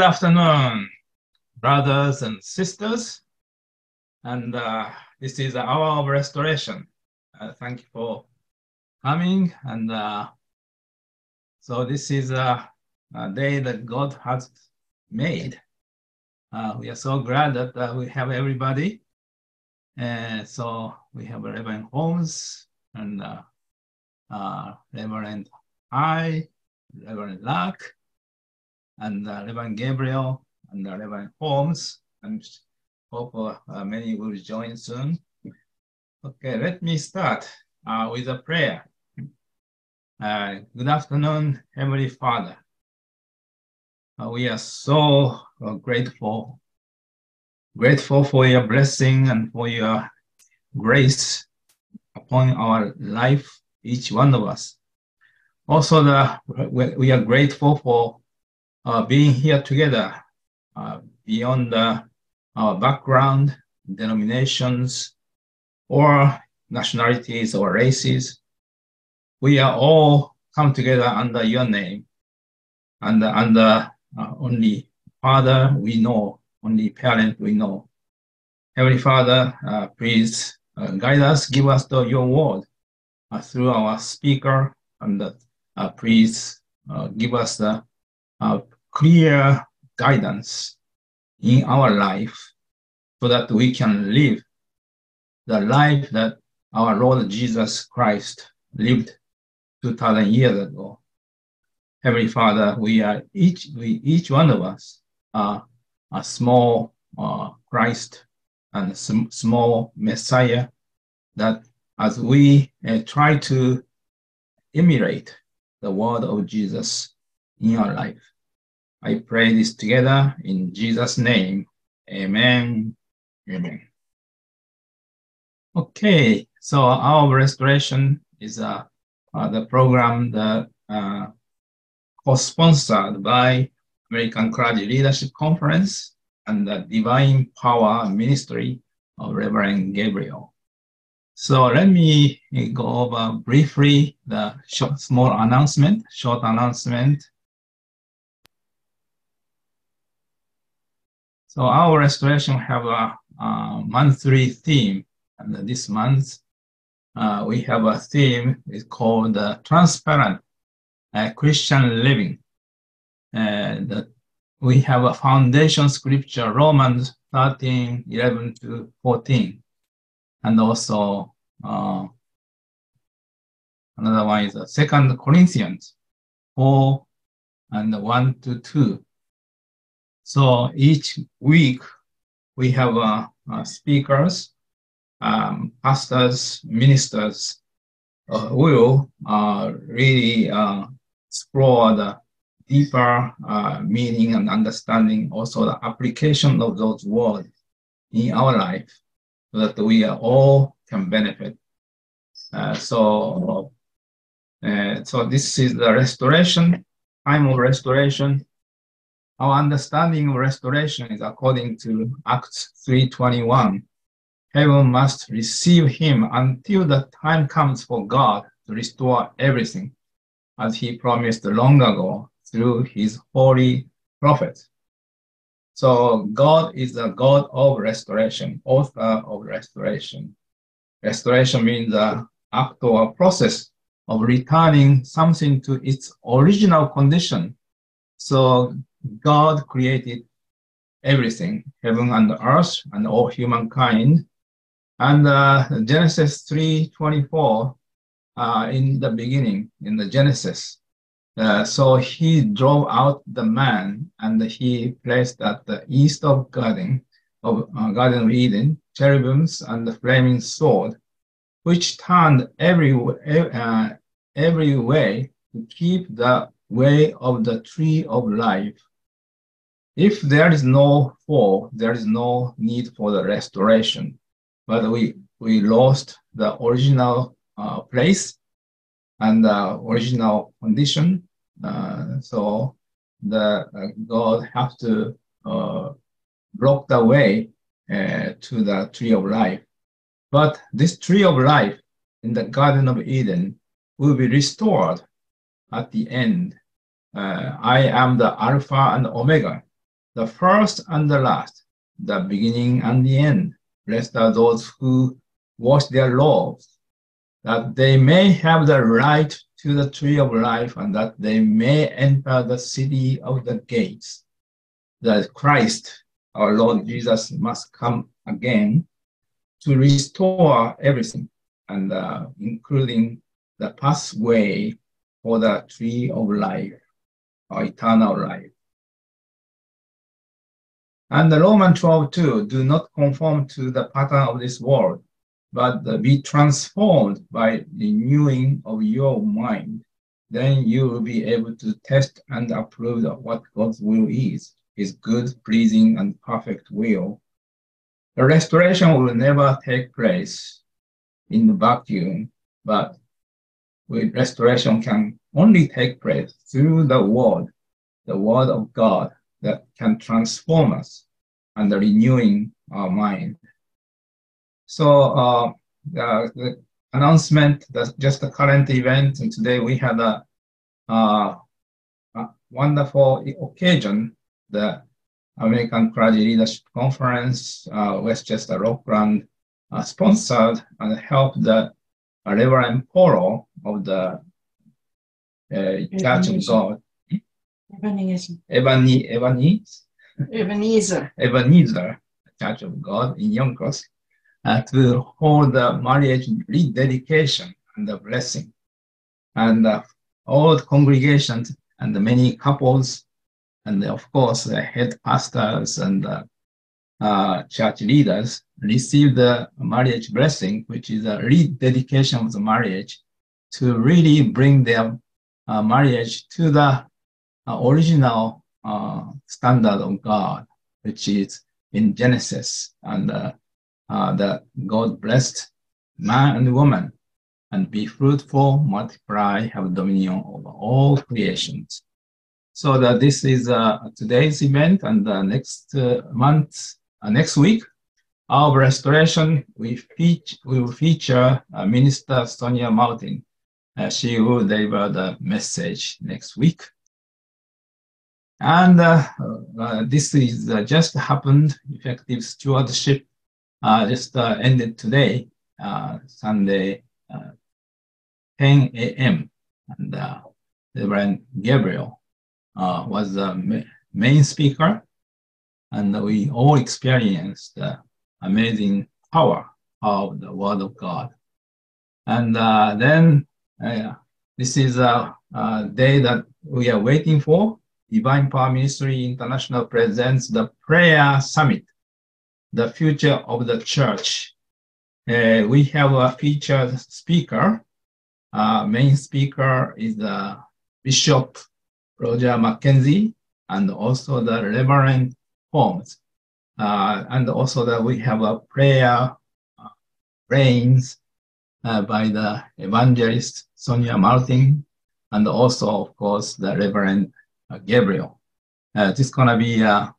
Good afternoon, brothers and sisters. And uh, this is the hour of restoration. Uh, thank you for coming. And uh, so this is a, a, day that God has made. Uh, we are so glad that uh, we have everybody. And so we have Reverend Holmes and uh, Reverend I, Reverend Luck, and uh, Reverend Gabriel and uh, Reverend Holmes. And hope uh, many will join soon. Okay, let me start uh, with a prayer. Uh, good afternoon, Heavenly Father. Uh, we are so grateful, grateful for your blessing and for your grace upon our life, each one of us. Also, the, we are grateful for uh, being here together uh, beyond uh, our background, denominations, or nationalities or races. We are all come together under your name and under uh, only Father we know, only parent we know. Heavenly Father, uh, please uh, guide us, give us the, your word through our speaker, and please give us the uh, clear guidance in our life so that we can live the life that our Lord Jesus Christ lived 2,000 years ago. Heavenly Father, we are each, we, each one of us are a small uh, Christ and sm- small Messiah that as we uh, try to emulate the word of Jesus in our life. I pray this together in Jesus' name. Amen. Amen. Okay, so our restoration is uh, uh, the program that uh, co-sponsored by American Clergy Leadership Conference and the Divine Power Ministry of Reverend Gabriel. So let me go over briefly the short, small announcement, short announcement So our restoration have a, a monthly theme, and this month uh, we have a theme. It's called uh, Transparent uh, Christian Living. And we have a foundation scripture, Romans 13, 11 to 14. And also uh, another one is uh, Second Corinthians 4 and 1 to 2. So each week we have uh, uh, speakers, um, pastors, ministers uh, will uh, really uh, explore the deeper uh, meaning and understanding, also the application of those words in our life, so that we all can benefit. so, so this is the restoration, time of restoration our understanding of restoration is according to Acts 3.21. Heaven must receive him until the time comes for God to restore everything, as he promised long ago through his holy prophets. So God is the God of restoration, author of restoration. Restoration means the act or process of returning something to its original condition. So God created everything, heaven and earth, and all humankind. And uh, Genesis 3:24, uh, in the beginning, in the Genesis. Uh, so he drove out the man, and he placed at the east of garden of uh, Garden of Eden cherubims and the flaming sword, which turned every uh, every way to keep the way of the tree of life if there is no fall, there is no need for the restoration. But we, we lost the original uh, place and the original condition. Uh, so the uh, God have to uh, block the way uh, to the tree of life. But this tree of life in the Garden of Eden will be restored at the end. Uh, I am the Alpha and Omega the first and the last, the beginning and the end. Blessed are those who wash their laws, that they may have the right to the tree of life and that they may enter the city of the gates. That Christ, our Lord Jesus, must come again to restore everything, and uh, including the pathway for the tree of life, or eternal life. And the Roman 12 too, do not conform to the pattern of this world, but be transformed by renewing of your mind. Then you will be able to test and approve what God's will is, his good, pleasing, and perfect will. The restoration will never take place in the vacuum, but restoration can only take place through the word, the word of God that can transform us and renewing our mind. So uh, the, the, announcement, that's just a current event, and today we had a, uh, a wonderful occasion, the American Clergy Leadership Conference, uh, Westchester Rockland, uh, sponsored and helped the uh, Reverend Polo of the uh, Church of God. Ebenezer. Ebene, Ebenezer. Ebenezer. Ebenezer Church of God in Yonkers uh, to hold the marriage rededication and the blessing. And uh, all the congregations and the many couples, and of course the head pastors and the uh, church leaders received the marriage blessing, which is a rededication of the marriage to really bring their uh, marriage to the uh, original uh, standard of God, which is in Genesis. And uh, uh, that God blessed man and woman and be fruitful, multiply, have dominion over all creations. So that this is uh, today's event and uh, next uh, month, uh, next week, our restoration, we, feature, we will feature uh, Minister Sonia Martin. she will deliver the message next week. And uh, uh, this is uh, just happened, effective stewardship uh, just uh, ended today, uh, Sunday, 10 a.m. And Reverend Gabriel was the main speaker, and we all experienced the amazing power of the Word of God. And then this is a day that we are waiting for. Divine Power Ministry International presents the Prayer Summit the future of the church. Uh, we have a featured speaker. Uh, main speaker is the Bishop Roger Mackenzie and also the Reverend Holmes. Uh, and also that we have a prayer uh, reigns uh, by the evangelist Sonia Martin and also, of course, the Reverend uh, Gabriel. Uh, this is going to be an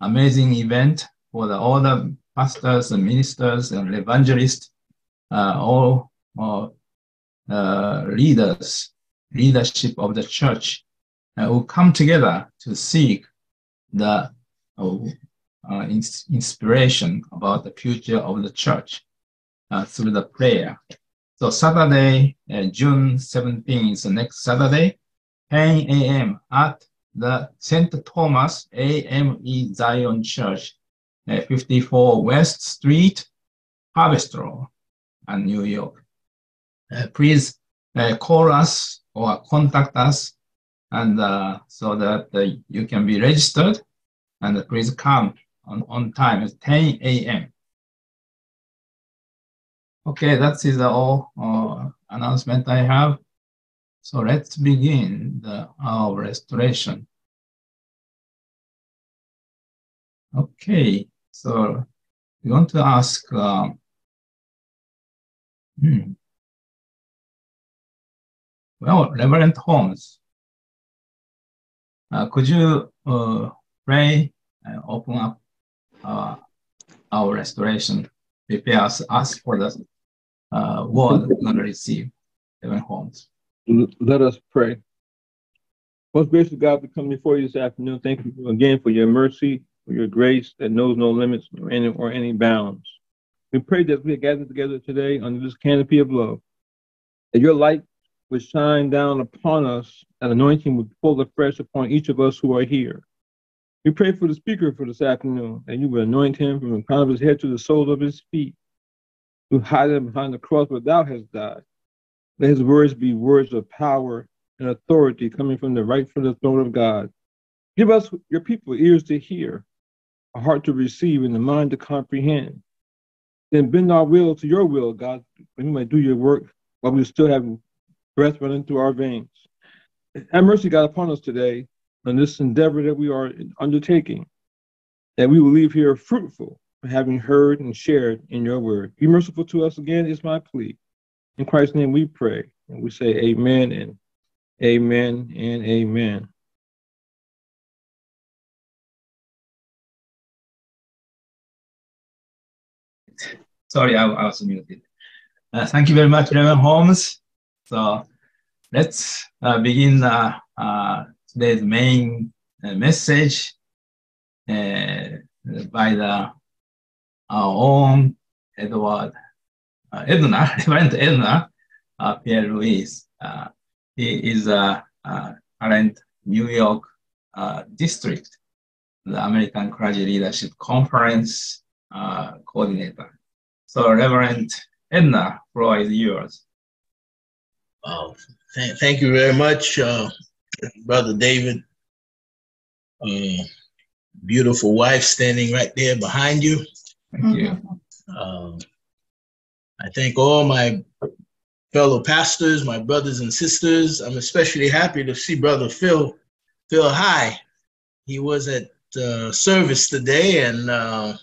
amazing event for the, all the pastors and ministers and evangelists, uh, all uh, leaders, leadership of the church uh, will come together to seek the uh, uh, inspiration about the future of the church uh, through the prayer. So Saturday, June 17th, so next Saturday, 10 a.m. at the St. Thomas AME Zion Church 54 West Street, Haverstraw, and New York. Uh, please uh, call us or contact us and uh, so that uh, you can be registered and please come on, on time at 10 a.m. Okay, that is all uh, announcement I have. So let's begin the, our restoration. Okay. So we want to ask, uh, hmm. well, Reverend Holmes, uh, could you uh, pray and open up uh, our restoration, prepare us, us for the uh, word we're going to receive, Reverend Holmes. Let us pray. Most gracious God, we come before you this afternoon. Thank you again for your mercy, for your grace that knows no limits or any, or any bounds. We pray that we are gathered together today under this canopy of love, that your light would shine down upon us, and anointing would fall afresh upon each of us who are here. We pray for the speaker for this afternoon, that you would anoint him from the crown of his head to the soles of his feet, to hide him behind the cross where thou hast died. Let his words be words of power and authority coming from the right from the throne of God. Give us, your people, ears to hear, a heart to receive, and a mind to comprehend. Then bend our will to your will, God, that we might do your work while we still have breath running through our veins. Have mercy, God, upon us today on this endeavor that we are undertaking, that we will leave here fruitful, having heard and shared in your word. Be merciful to us again, is my plea. In Christ's name we pray, and we say amen and amen and amen. Sorry, I, I was muted. Uh, thank you very much, Reverend Holmes. So let's uh, begin uh, uh today's main uh, message uh, by the our own Edward Edner, Reverend Edner Pierre Louis. he is a current New York district, the American Clergy Leadership Conference coordinator. So Reverend Edner, floor is yours. Uh, th- thank you very much, uh, Brother David. Uh, beautiful wife standing right there behind you. Thank you. Uh, I thank all my fellow pastors, my brothers and sisters. I'm especially happy to see Brother Phil, Phil High. He was at uh, service today, and uh,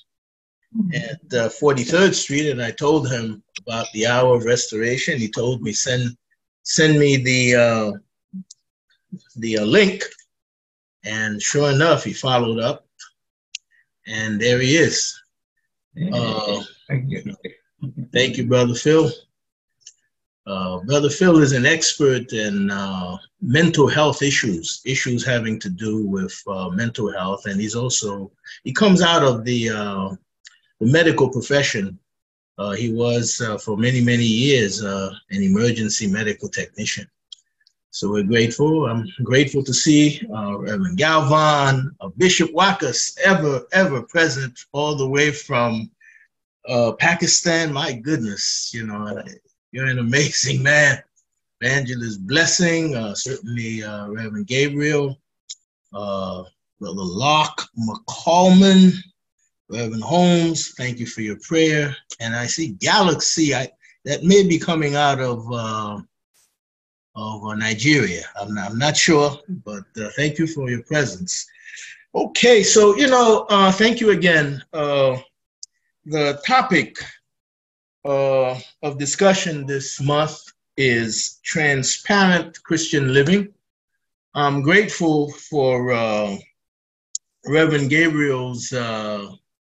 at uh, 43rd Street, and I told him about the hour of restoration. He told me send send me the uh, the uh, link, and sure enough, he followed up, and there he is. Uh, thank you. Thank you, brother Phil. Uh, brother Phil is an expert in uh, mental health issues, issues having to do with mental health, and he's also he comes out of the the medical profession. Uh, he was uh, for many, many years uh, an emergency medical technician. So we're grateful. I'm grateful to see uh, Reverend Galvan, uh, Bishop Wakas, ever, ever present all the way from uh, Pakistan. My goodness, you know, you're an amazing man. Evangelist Blessing, uh, certainly uh, Reverend Gabriel, Brother Locke McCallman, Reverend Holmes, thank you for your prayer. And I see Galaxy, I, that may be coming out of uh, of uh, Nigeria. I'm not, I'm not sure, but uh, thank you for your presence. Okay, so you know, uh, thank you again. The topic uh, of discussion this month is transparent Christian living. I'm grateful for uh, Reverend Gabriel's uh,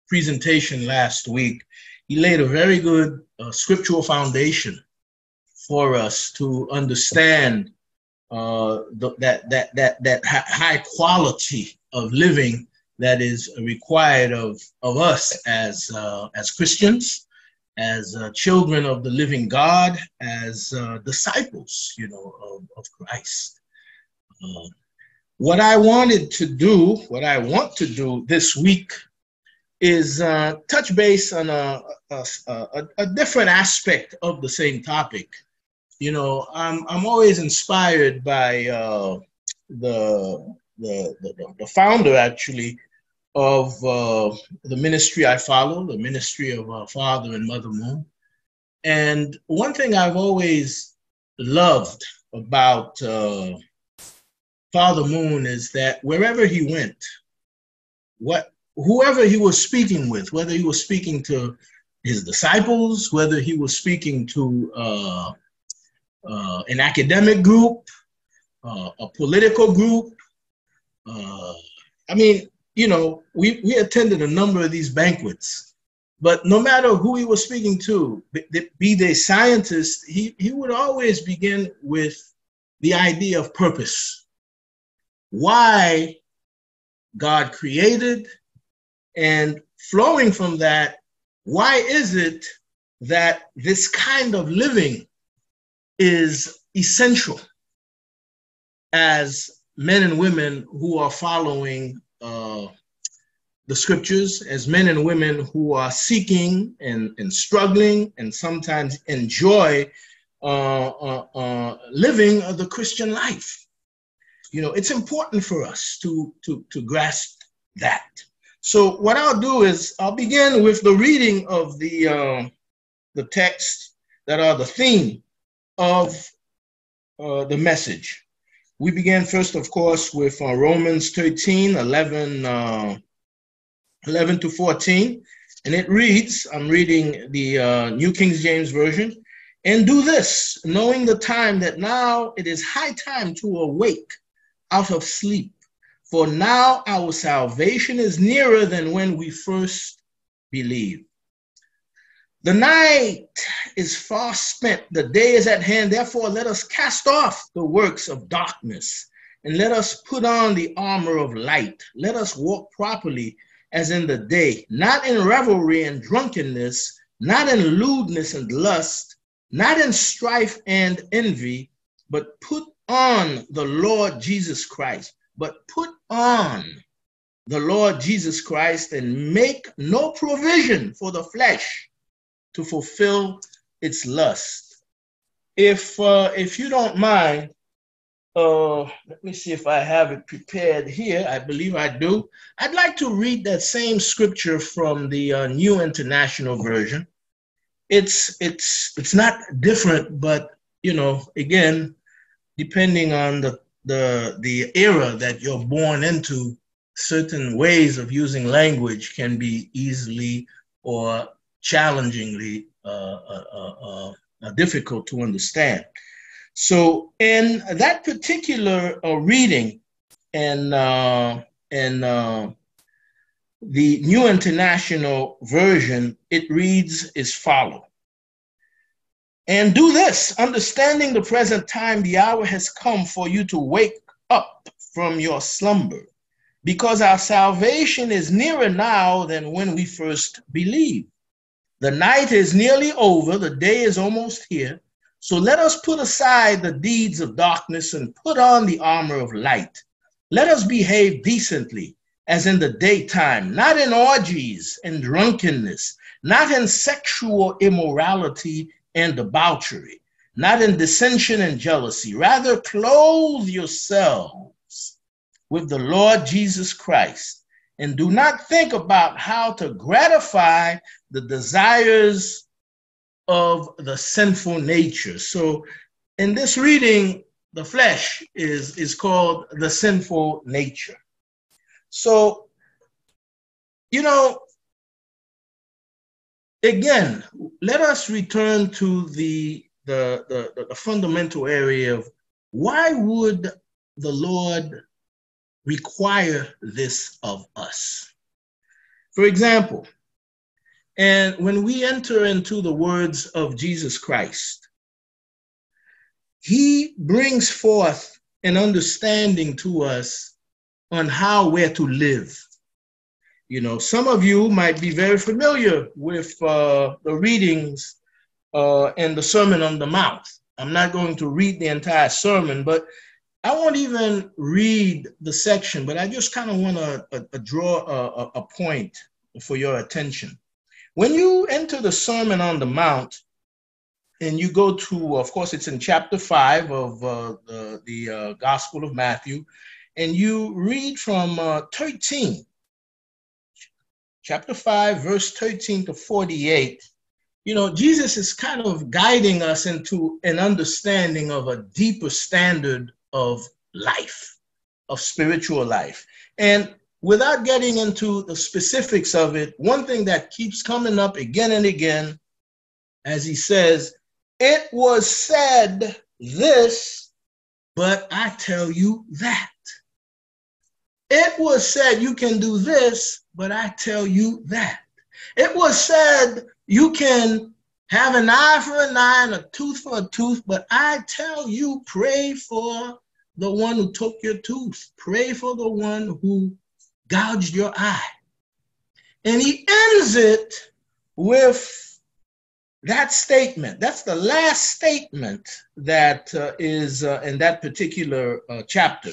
presentation last week, he laid a very good uh, scriptural foundation for us to understand uh, the, that that that that high quality of living that is required of of us as uh, as Christians, as uh, children of the living God, as uh, disciples, you know, of, of Christ. Uh, what I wanted to do, what I want to do this week is uh, touch base on a, a, a, a, different aspect of the same topic. You know, I'm, I'm always inspired by uh, the, the, the, the, founder, actually, of uh, the ministry I follow, the ministry of our Father and Mother Moon. And one thing I've always loved about uh, Father Moon is that wherever he went, what whoever he was speaking with, whether he was speaking to his disciples, whether he was speaking to uh, uh, an academic group, uh, a political group. Uh, I mean, you know, we, we attended a number of these banquets, but no matter who he was speaking to, be they scientists, he, he would always begin with the idea of purpose. why God created, and flowing from that, why is it that this kind of living is essential as men and women who are following uh, the scriptures, as men and women who are seeking and, and struggling and sometimes enjoy uh, uh, uh living the Christian life. You know, it's important for us to, to, to grasp that. So what I'll do is I'll begin with the reading of the, uh, the text that are the theme of uh, the message. We began first, of course, with uh, Romans 13, 11, uh, 11 to 14. And it reads, I'm reading the uh, New King James Version, and do this, knowing the time that now it is high time to awake out of sleep. For now our salvation is nearer than when we first believed. The night is far spent, the day is at hand. Therefore, let us cast off the works of darkness and let us put on the armor of light. Let us walk properly as in the day, not in revelry and drunkenness, not in lewdness and lust, not in strife and envy, but put on the Lord Jesus Christ. But put on the Lord Jesus Christ and make no provision for the flesh to fulfill its lust. If uh, if you don't mind, uh, let me see if I have it prepared here. I believe I do. I'd like to read that same scripture from the uh, New International Version. It's it's it's not different, but you know, again, depending on the the the era that you're born into, certain ways of using language can be easily or challengingly uh, uh, uh, uh, difficult to understand. So, in that particular reading, and and the New International Version, it reads as follows. And do this, understanding the present time, the hour has come for you to wake up from your slumber, because our salvation is nearer now than when we first believed. The night is nearly over, the day is almost here. So let us put aside the deeds of darkness and put on the armor of light. Let us behave decently as in the daytime, not in orgies and drunkenness, not in sexual immorality and debauchery, not in dissension and jealousy. Rather, clothe yourselves with the Lord Jesus Christ and do not think about how to gratify the desires of the sinful nature. So, in this reading, the flesh is, is called the sinful nature. So, you know, again, let us return to the, the, the, the fundamental area of why would the Lord require this of us. For example, and when we enter into the words of Jesus Christ, he brings forth an understanding to us on how we're to live. You know, some of you might be very familiar with uh, the readings uh, in the Sermon on the Mount. I'm not going to read the entire sermon, but I won't even read the section, but I just kind of want to uh, uh, draw a, a point for your attention. When you enter the Sermon on the Mount, and you go to, of course, it's in chapter five of uh, the, the uh, Gospel of Matthew, and you read from uh, 13, chapter 5, verse 13 to 48. You know, Jesus is kind of guiding us into an understanding of a deeper standard of life, of spiritual life. And without getting into the specifics of it, one thing that keeps coming up again and again, as he says, it was said this, but I tell you that. It was said you can do this, but I tell you that. It was said you can have an eye for an eye and a tooth for a tooth, but I tell you, pray for the one who took your tooth. Pray for the one who gouged your eye. And he ends it with that statement. That's the last statement that uh, is uh, in that particular uh, chapter.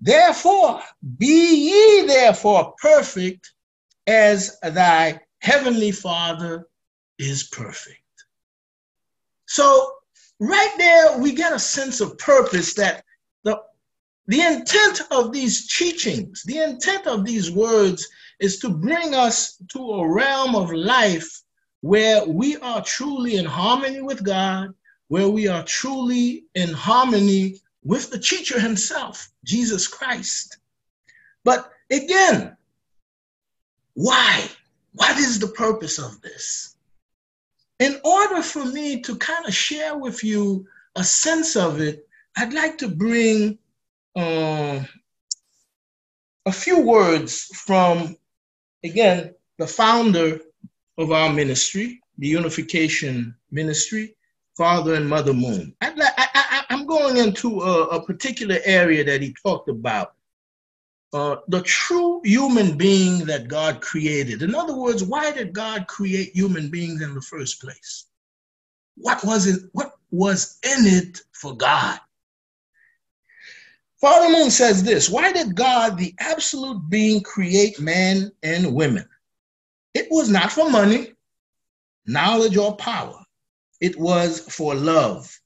Therefore, be ye therefore perfect as thy heavenly Father is perfect. So, right there, we get a sense of purpose that the, the intent of these teachings, the intent of these words is to bring us to a realm of life where we are truly in harmony with God, where we are truly in harmony with the teacher himself, Jesus Christ. But again, why? What is the purpose of this? In order for me to kind of share with you a sense of it, I'd like to bring uh, a few words from, again, the founder of our ministry, the Unification Ministry, Father and Mother Moon. I, I, am going into a, a, particular area that he talked about. Uh, the true human being that God created. In other words, why did God create human beings in the first place? What was it? What was in it for God? Father Moon says this Why did God, the absolute being, create man and women? It was not for money, knowledge, or power it was for love.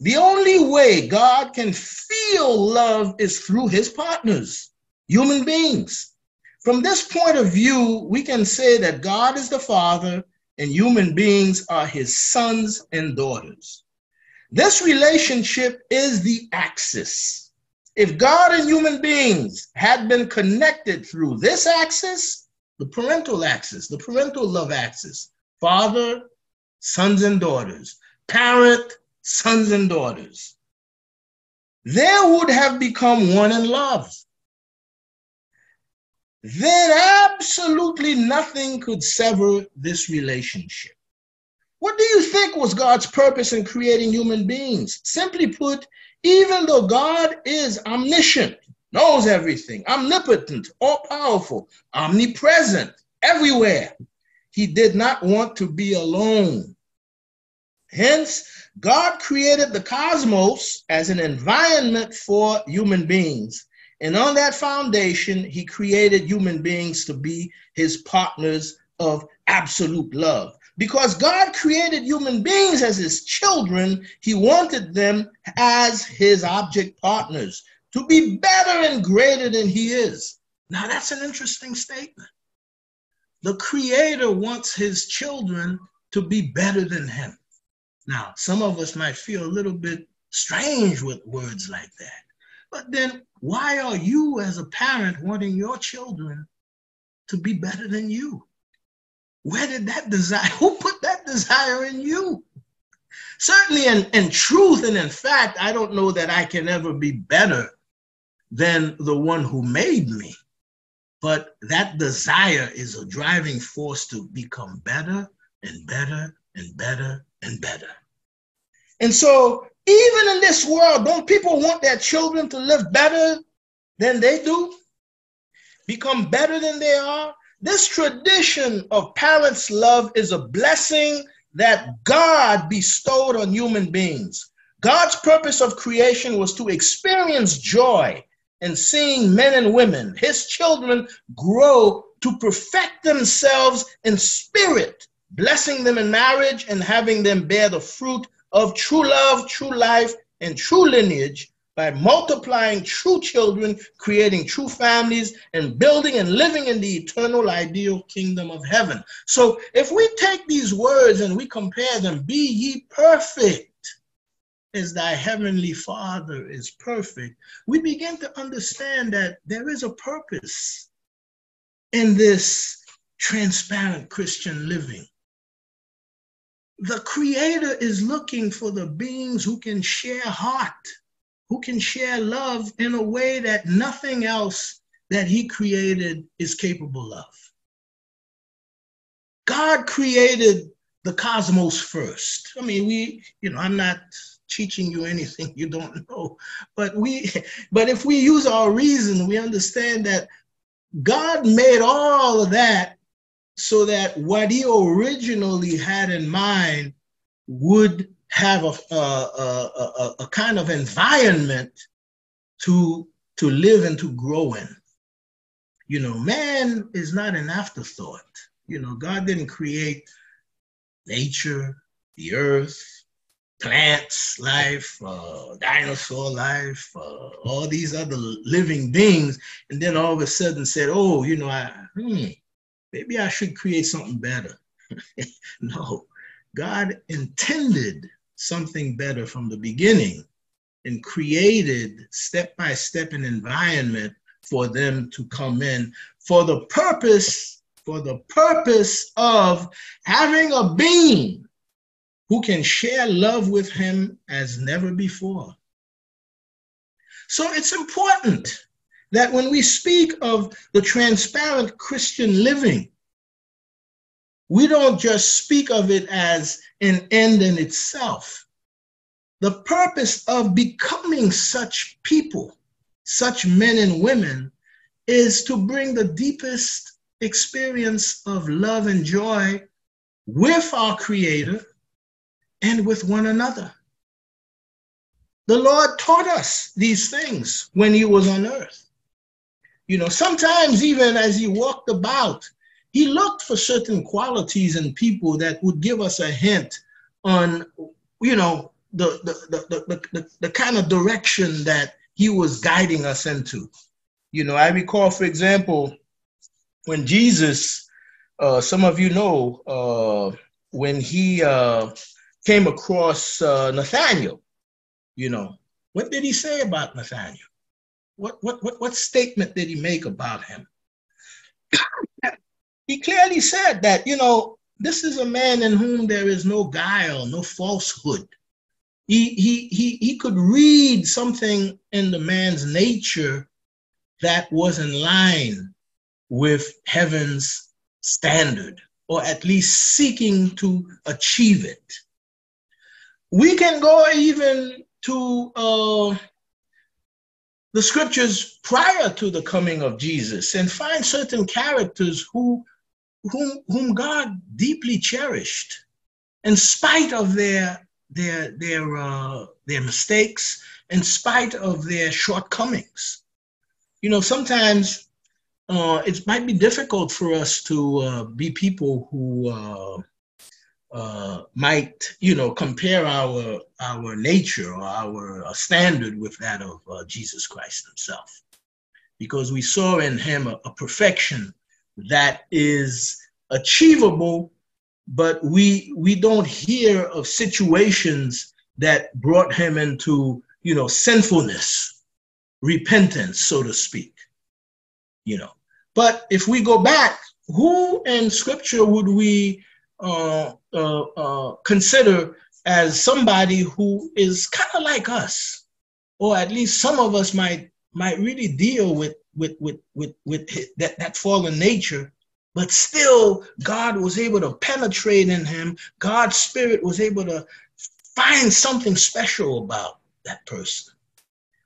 The only way God can feel love is through his partners, human beings. From this point of view, we can say that God is the Father and human beings are his sons and daughters. This relationship is the axis. If God and human beings had been connected through this axis, the parental axis, the parental love axis, father, sons and daughters, parent, sons and daughters. There would have become one in love. Then absolutely nothing could sever this relationship. What do you think was God's purpose in creating human beings? Simply put, even though God is omniscient, knows everything, omnipotent, all powerful, omnipresent, everywhere, he did not want to be alone. Hence, God created the cosmos as an environment for human beings. And on that foundation, he created human beings to be his partners of absolute love. Because God created human beings as his children, he wanted them as his object partners to be better and greater than he is. Now, that's an interesting statement. The Creator wants His children to be better than Him. Now, some of us might feel a little bit strange with words like that. But then, why are you, as a parent, wanting your children to be better than you? Where did that desire, who put that desire in you? Certainly, in, in truth and in fact, I don't know that I can ever be better than the one who made me. But that desire is a driving force to become better and better and better and better. And so, even in this world, don't people want their children to live better than they do? Become better than they are? This tradition of parents' love is a blessing that God bestowed on human beings. God's purpose of creation was to experience joy and seeing men and women, his children, grow to perfect themselves in spirit, blessing them in marriage and having them bear the fruit of true love, true life, and true lineage by multiplying true children, creating true families, and building and living in the eternal ideal kingdom of heaven. So if we take these words and we compare them, be ye perfect as thy heavenly Father is perfect, we begin to understand that there is a purpose in this transparent Christian living. The Creator is looking for the beings who can share heart, who can share love in a way that nothing else that He created is capable of. God created the cosmos first. I mean, we, you know, I'm not teaching you anything you don't know. But we but if we use our reason, we understand that God made all of that so that what he originally had in mind would have a, a, a, a, kind of environment to, to live and to grow in. You know, man is not an afterthought. You know, God didn't create nature, the earth, plants life, uh, dinosaur life, uh, all these other living beings, and then all of a sudden said, "Oh, you know, I, hmm, maybe I should create something better." no, God intended something better from the beginning and created step by step an environment for them to come in for the purpose for the purpose of having a being who can share love with him as never before. So it's important that when we speak of the transparent Christian living, we don't just speak of it as an end in itself. The purpose of becoming such people, such men and women, is to bring the deepest experience of love and joy with our Creator and with one another. The Lord taught us these things when He was on earth. You know, sometimes even as He walked about, He looked for certain qualities in people that would give us a hint on, you know, the, the, the, the, the, the kind of direction that He was guiding us into. You know, I recall, for example, when Jesus, uh, some of you know, uh, when he uh, came across uh, Nathaniel, you know, what did he say about Nathaniel? What, what, what, what statement did he make about him? he clearly said that, you know, this is a man in whom there is no guile, no falsehood. He, he, he, he could read something in the man's nature that was in line with heaven's standard, or at least seeking to achieve it we can go even to uh, the scriptures prior to the coming of Jesus and find certain characters who, whom, whom God deeply cherished, in spite of their their their uh, their mistakes, in spite of their shortcomings. You know, sometimes uh, it might be difficult for us to uh, be people who uh, might you know compare our our nature or our uh, standard with that of uh, Jesus Christ himself. Because we saw in him a, a, perfection that is achievable but we we don't hear of situations that brought him into you know sinfulness repentance so to speak you know. But if we go back who in scripture would we uh, uh, uh, consider as somebody who is kind of like us, or at least some of us might might really deal with with with with, with that, that fallen nature. But still god was able to penetrate in him. God's spirit was able to find something special about that person.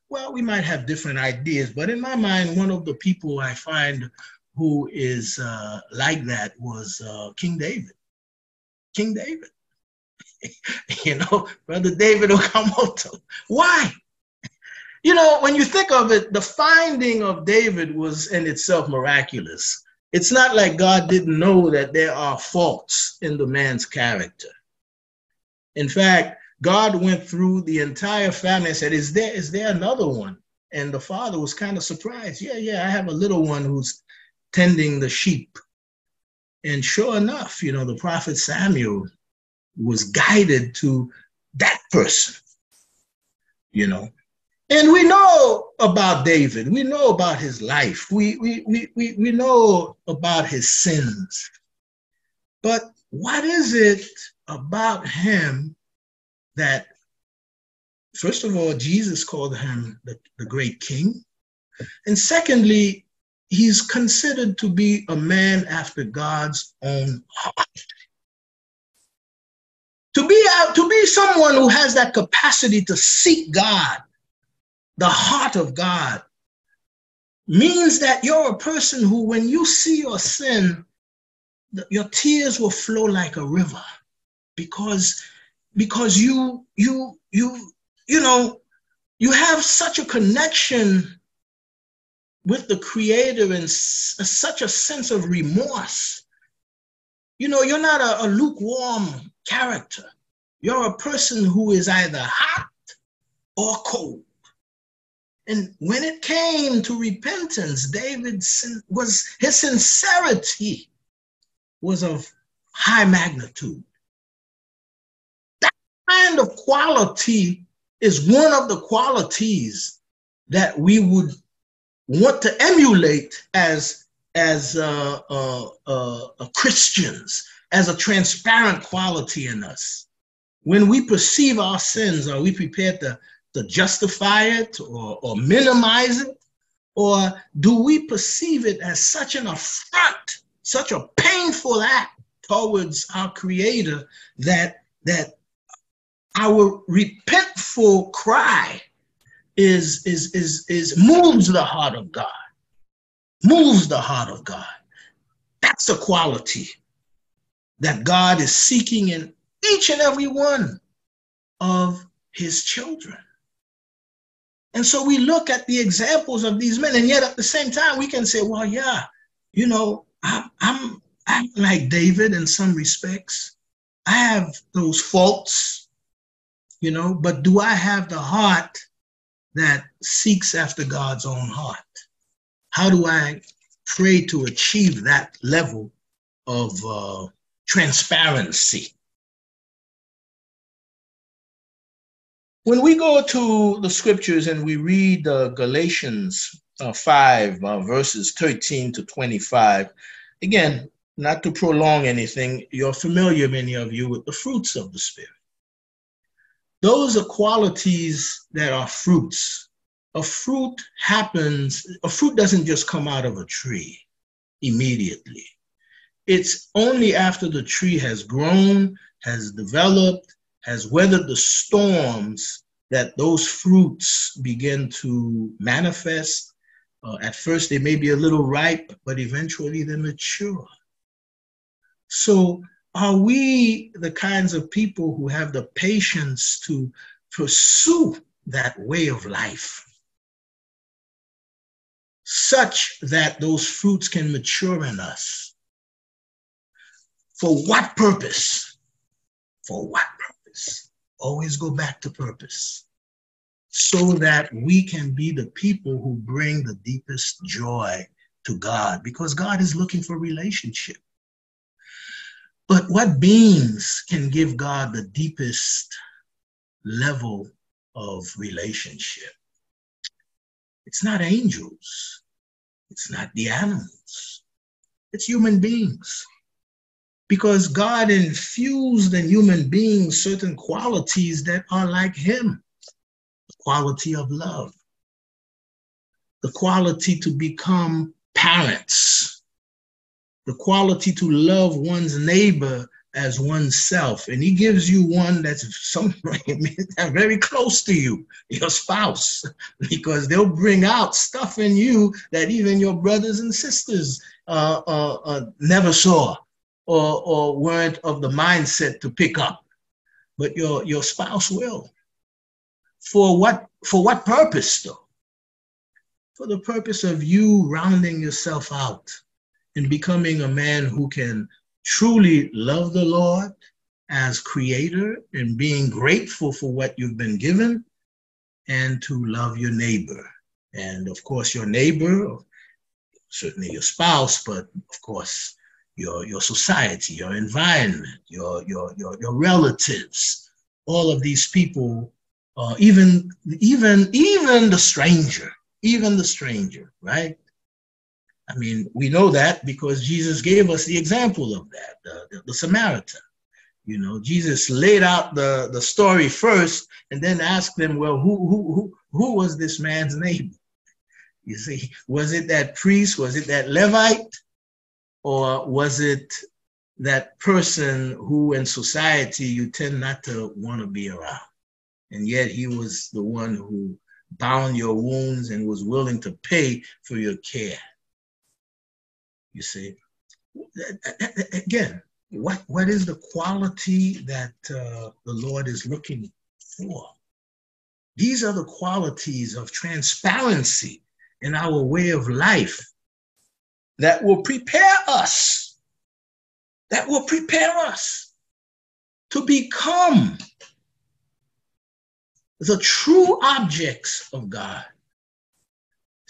Well we might have different ideas but in my mind one of the people i find who is uh, like that was uh, king david King David. you know, Brother David Okamoto. Why? You know, when you think of it, the finding of David was in itself miraculous. It's not like God didn't know that there are faults in the man's character. In fact, God went through the entire family and said, Is there is there another one? And the father was kind of surprised. Yeah, yeah, I have a little one who's tending the sheep. And sure enough, you know, the prophet Samuel was guided to that person, you know. And we know about David. We know about his life. We, we, we, we, we know about his sins. But what is it about him that, first of all, Jesus called him the, the great king? And secondly, he's considered to be a man after God's own heart. To be out, to be someone who has that capacity to seek God, the heart of God, means that you're a person who, when you see your sin, your tears will flow like a river because because you you you you know you have such a connection with the creator and s- such a sense of remorse. You know you're not a, a lukewarm character. You're a person who is either hot or cold. And when it came to repentance david was his sincerity was of high magnitude. That kind of quality is one of the qualities that we would want to emulate as as uh, uh, uh, uh, Christians, as a transparent quality in us. When we perceive our sins, are we prepared to, to justify it or, or minimize it? Or do we perceive it as such an affront, such a painful act towards our Creator that, that our repentful cry is, is, is, is moves the heart of God, moves the heart of God. That's a quality that God is seeking in each and every one of his children. And so we look at the examples of these men, and yet at the same time, we can say, well, yeah, you know, I'm, I'm, I'm like David in some respects. I have those faults, you know, but do I have the heart that seeks after God's own heart? How do I pray to achieve that level of uh, transparency? When we go to the scriptures and we read uh, Galatians uh, 5, uh, verses 13 to 25, again, not to prolong anything, you're familiar, many of you, with the fruits of the Spirit. Those are qualities that are fruits. A fruit happens, a fruit doesn't just come out of a tree immediately. It's only after the tree has grown, has developed, has weathered the storms that those fruits begin to manifest. Uh, at first, they may be a little ripe, but eventually they mature. So, are we the kinds of people who have the patience to pursue that way of life such that those fruits can mature in us? For what purpose? For what purpose? Always go back to purpose so that we can be the people who bring the deepest joy to God because God is looking for relationship. But what beings can give God the deepest level of relationship? It's not angels, it's not the animals, it's human beings. Because God infused in human beings certain qualities that are like Him. The quality of love, the quality to become parents, the quality to love one's neighbor as oneself. And he gives you one that's some very close to you, your spouse, because they'll bring out stuff in you that even your brothers and sisters uh, uh, uh, never saw or, or weren't of the mindset to pick up. But your, your spouse will. For what, for what purpose, though? For the purpose of you rounding yourself out and becoming a man who can truly love the Lord as creator and being grateful for what you've been given and to love your neighbor. And of course, your neighbor, certainly your spouse, but of course, your, your society, your environment, your, your, your, your relatives, all of these people, uh, even, even, even the stranger, even the stranger, right? I mean, we know that because Jesus gave us the example of that, the, the, the, Samaritan. You know, Jesus laid out the, the story first and then asked them, well, who, who, who, who was this man's neighbor? You see, was it that priest? Was it that Levite? Or was it that person who in society you tend not to want to be around. And yet he was the one who bound your wounds and was willing to pay for your care. You see, again, what, what is the quality that uh, the Lord is looking for? These are the qualities of transparency in our way of life that will prepare us, that will prepare us to become the true objects of God.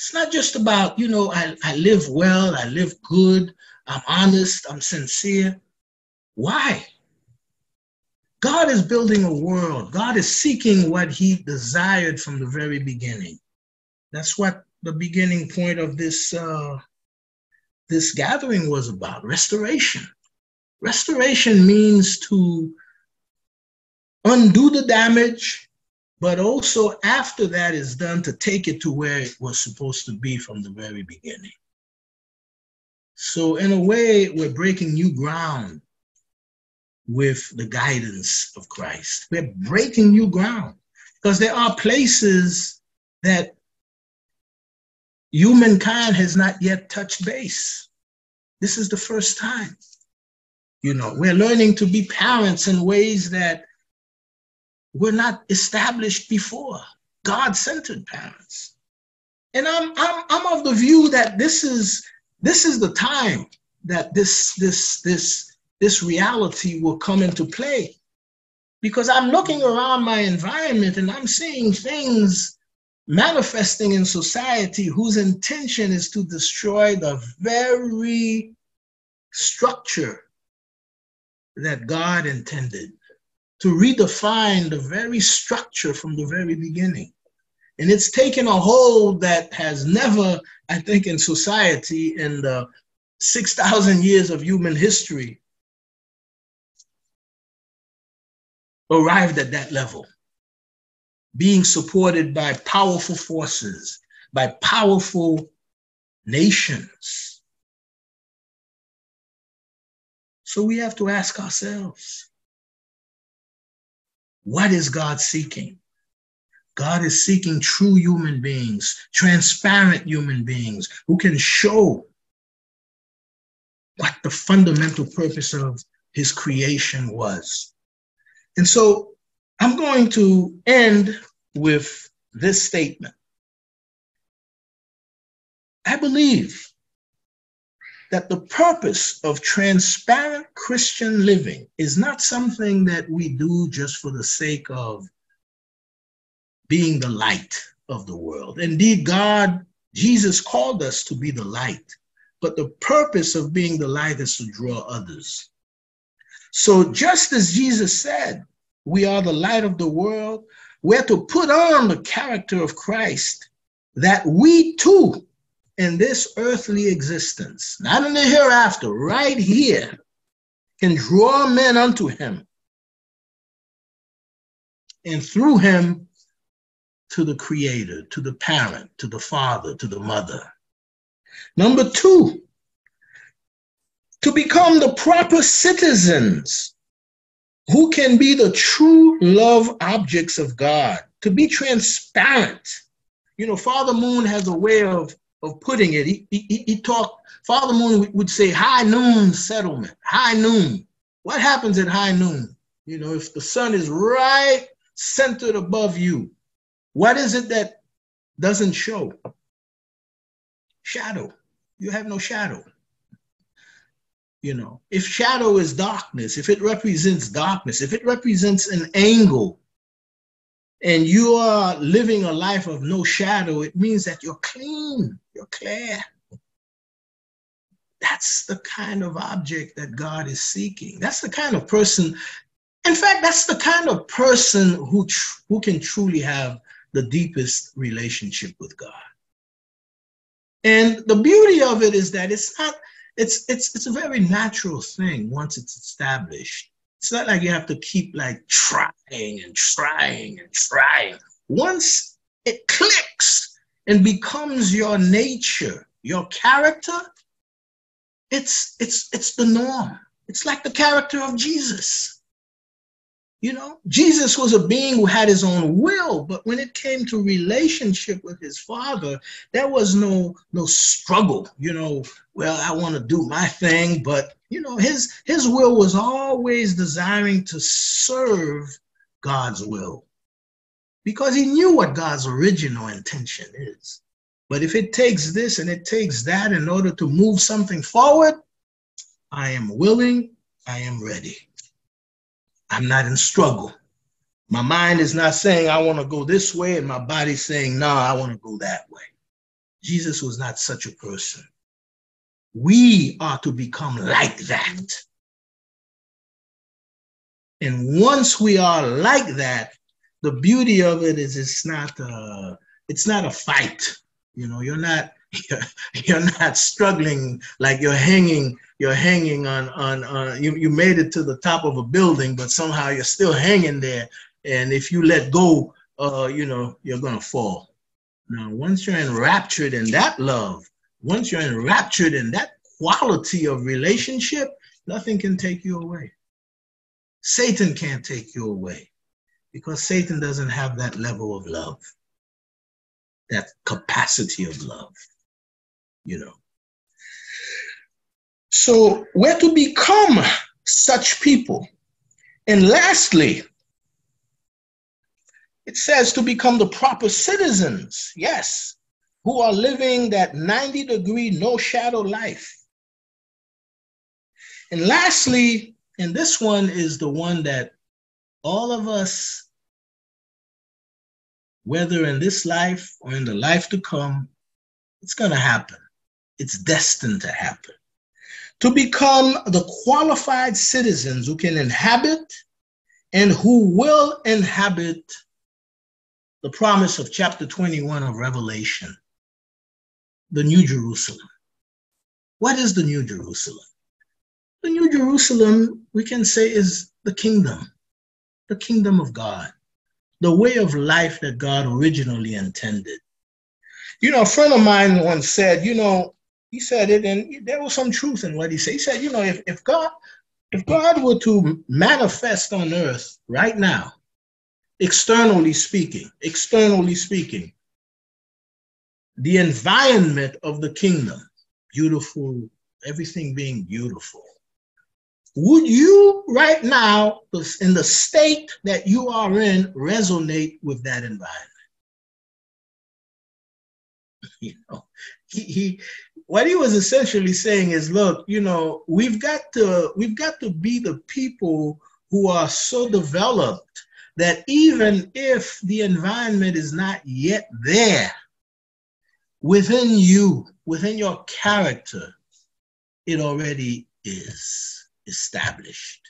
It's not just about, you know, I, I live well, I live good, I'm honest, I'm sincere. Why? God is building a world. God is seeking what he desired from the very beginning. That's what the beginning point of this uh, this gathering was about restoration. Restoration means to undo the damage, but also after that is done to take it to where it was supposed to be from the very beginning. So, in a way, we're breaking new ground with the guidance of Christ. We're breaking new ground because there are places that humankind has not yet touched base. This is the first time. You know, we're learning to be parents in ways that were not established before. God centered parents. And I'm, I'm, I'm of the view that this is, this is the time that this, this, this, this reality will come into play. Because I'm looking around my environment and I'm seeing things manifesting in society whose intention is to destroy the very structure that God intended to redefine the very structure from the very beginning. And it's taken a hold that has never, I think, in society in the 6,000 years of human history arrived at that level, being supported by powerful forces, by powerful nations. So we have to ask ourselves what is God seeking? God is seeking true human beings, transparent human beings who can show what the fundamental purpose of his creation was. And so I'm going to end with this statement. I believe that the purpose of transparent Christian living is not something that we do just for the sake of being the light of the world. Indeed, God, Jesus called us to be the light, but the purpose of being the light is to draw others. So, just as Jesus said, we are the light of the world, we're to put on the character of Christ that we too in this earthly existence, not in the hereafter, right here, can draw men unto him. And through him to the creator, to the parent, to the father, to the mother. Number two, to become the proper citizens who can be the true love objects of God, to be transparent. You know, Father Moon has a way of of putting it. He, he, he talked, Father Moon would say high noon settlement, high noon. What happens at high noon? You know, if the sun is right centered above you, what is it that doesn't show? Shadow. You have no shadow. You know, if shadow is darkness, if it represents darkness, if it represents an angle and you are living a life of no shadow, it means that you're clean, you're clear. That's the kind of object that God is seeking. That's the kind of person, in fact, that's the kind of person who, tr- who can truly have the deepest relationship with God. And the beauty of it is that it's not, it's it's it's a very natural thing once it's established it's not like you have to keep like trying and trying and trying. Once it clicks and becomes your nature, your character, it's it's it's the norm. It's like the character of Jesus. You know, Jesus was a being who had his own will, but when it came to relationship with his father, there was no no struggle, you know, well, I want to do my thing, but you know, his his will was always desiring to serve God's will. Because he knew what God's original intention is. But if it takes this and it takes that in order to move something forward, I am willing, I am ready. I'm not in struggle. My mind is not saying I want to go this way, and my body's saying, no, I want to go that way. Jesus was not such a person. We are to become like that. And once we are like that, the beauty of it is it's not a, it's not a fight. You know, you're not you're, not struggling like you're hanging you're hanging on on uh, you, you made it to the top of a building but somehow you're still hanging there and if you let go uh you know you're gonna fall now once you're enraptured in that love once you're enraptured in that quality of relationship nothing can take you away satan can't take you away because satan doesn't have that level of love that capacity of love you know. So we're to become such people. And lastly, it says to become the proper citizens, yes, who are living that 90 degree, no shadow life. And lastly, and this one is the one that all of us, whether in this life or in the life to come, it's going to happen it's destined to happen. To become the qualified citizens who can inhabit and who will inhabit the promise of chapter 21 of Revelation, the New Jerusalem. What is the New Jerusalem? The New Jerusalem, we can say, is the kingdom, the kingdom of God, the way of life that God originally intended. You know, a friend of mine once said, you know, he said it, and there was some truth in what he said. He said, you know, if, if God, if God were to manifest on earth right now, externally speaking, externally speaking, the environment of the kingdom, beautiful, everything being beautiful. Would you right now, in the state that you are in, resonate with that environment? You know, he, he what he was essentially saying is look you know we've got to we've got to be the people who are so developed that even if the environment is not yet there within you within your character it already is established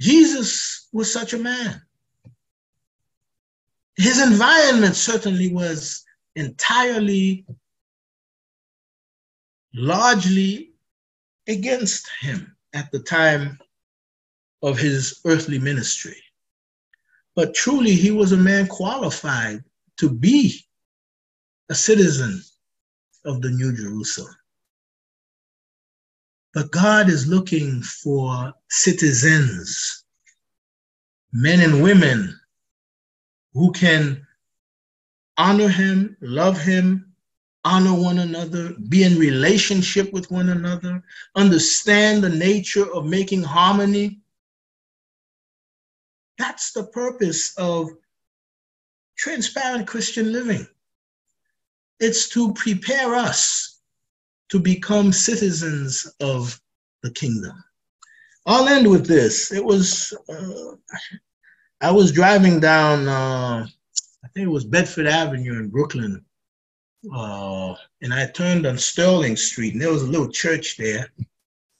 jesus was such a man his environment certainly was entirely largely against him at the time of his earthly ministry. But truly, he was a man qualified to be a citizen of the New Jerusalem. But God is looking for citizens, men and women who can honor him, love him, honor one another, be in relationship with one another, understand the nature of making harmony. That's the purpose of transparent Christian living. It's to prepare us to become citizens of the kingdom. I'll end with this. It was, uh, I was driving down, uh, I think it was Bedford Avenue in Brooklyn uh, and I turned on Sterling Street, and there was a little church there,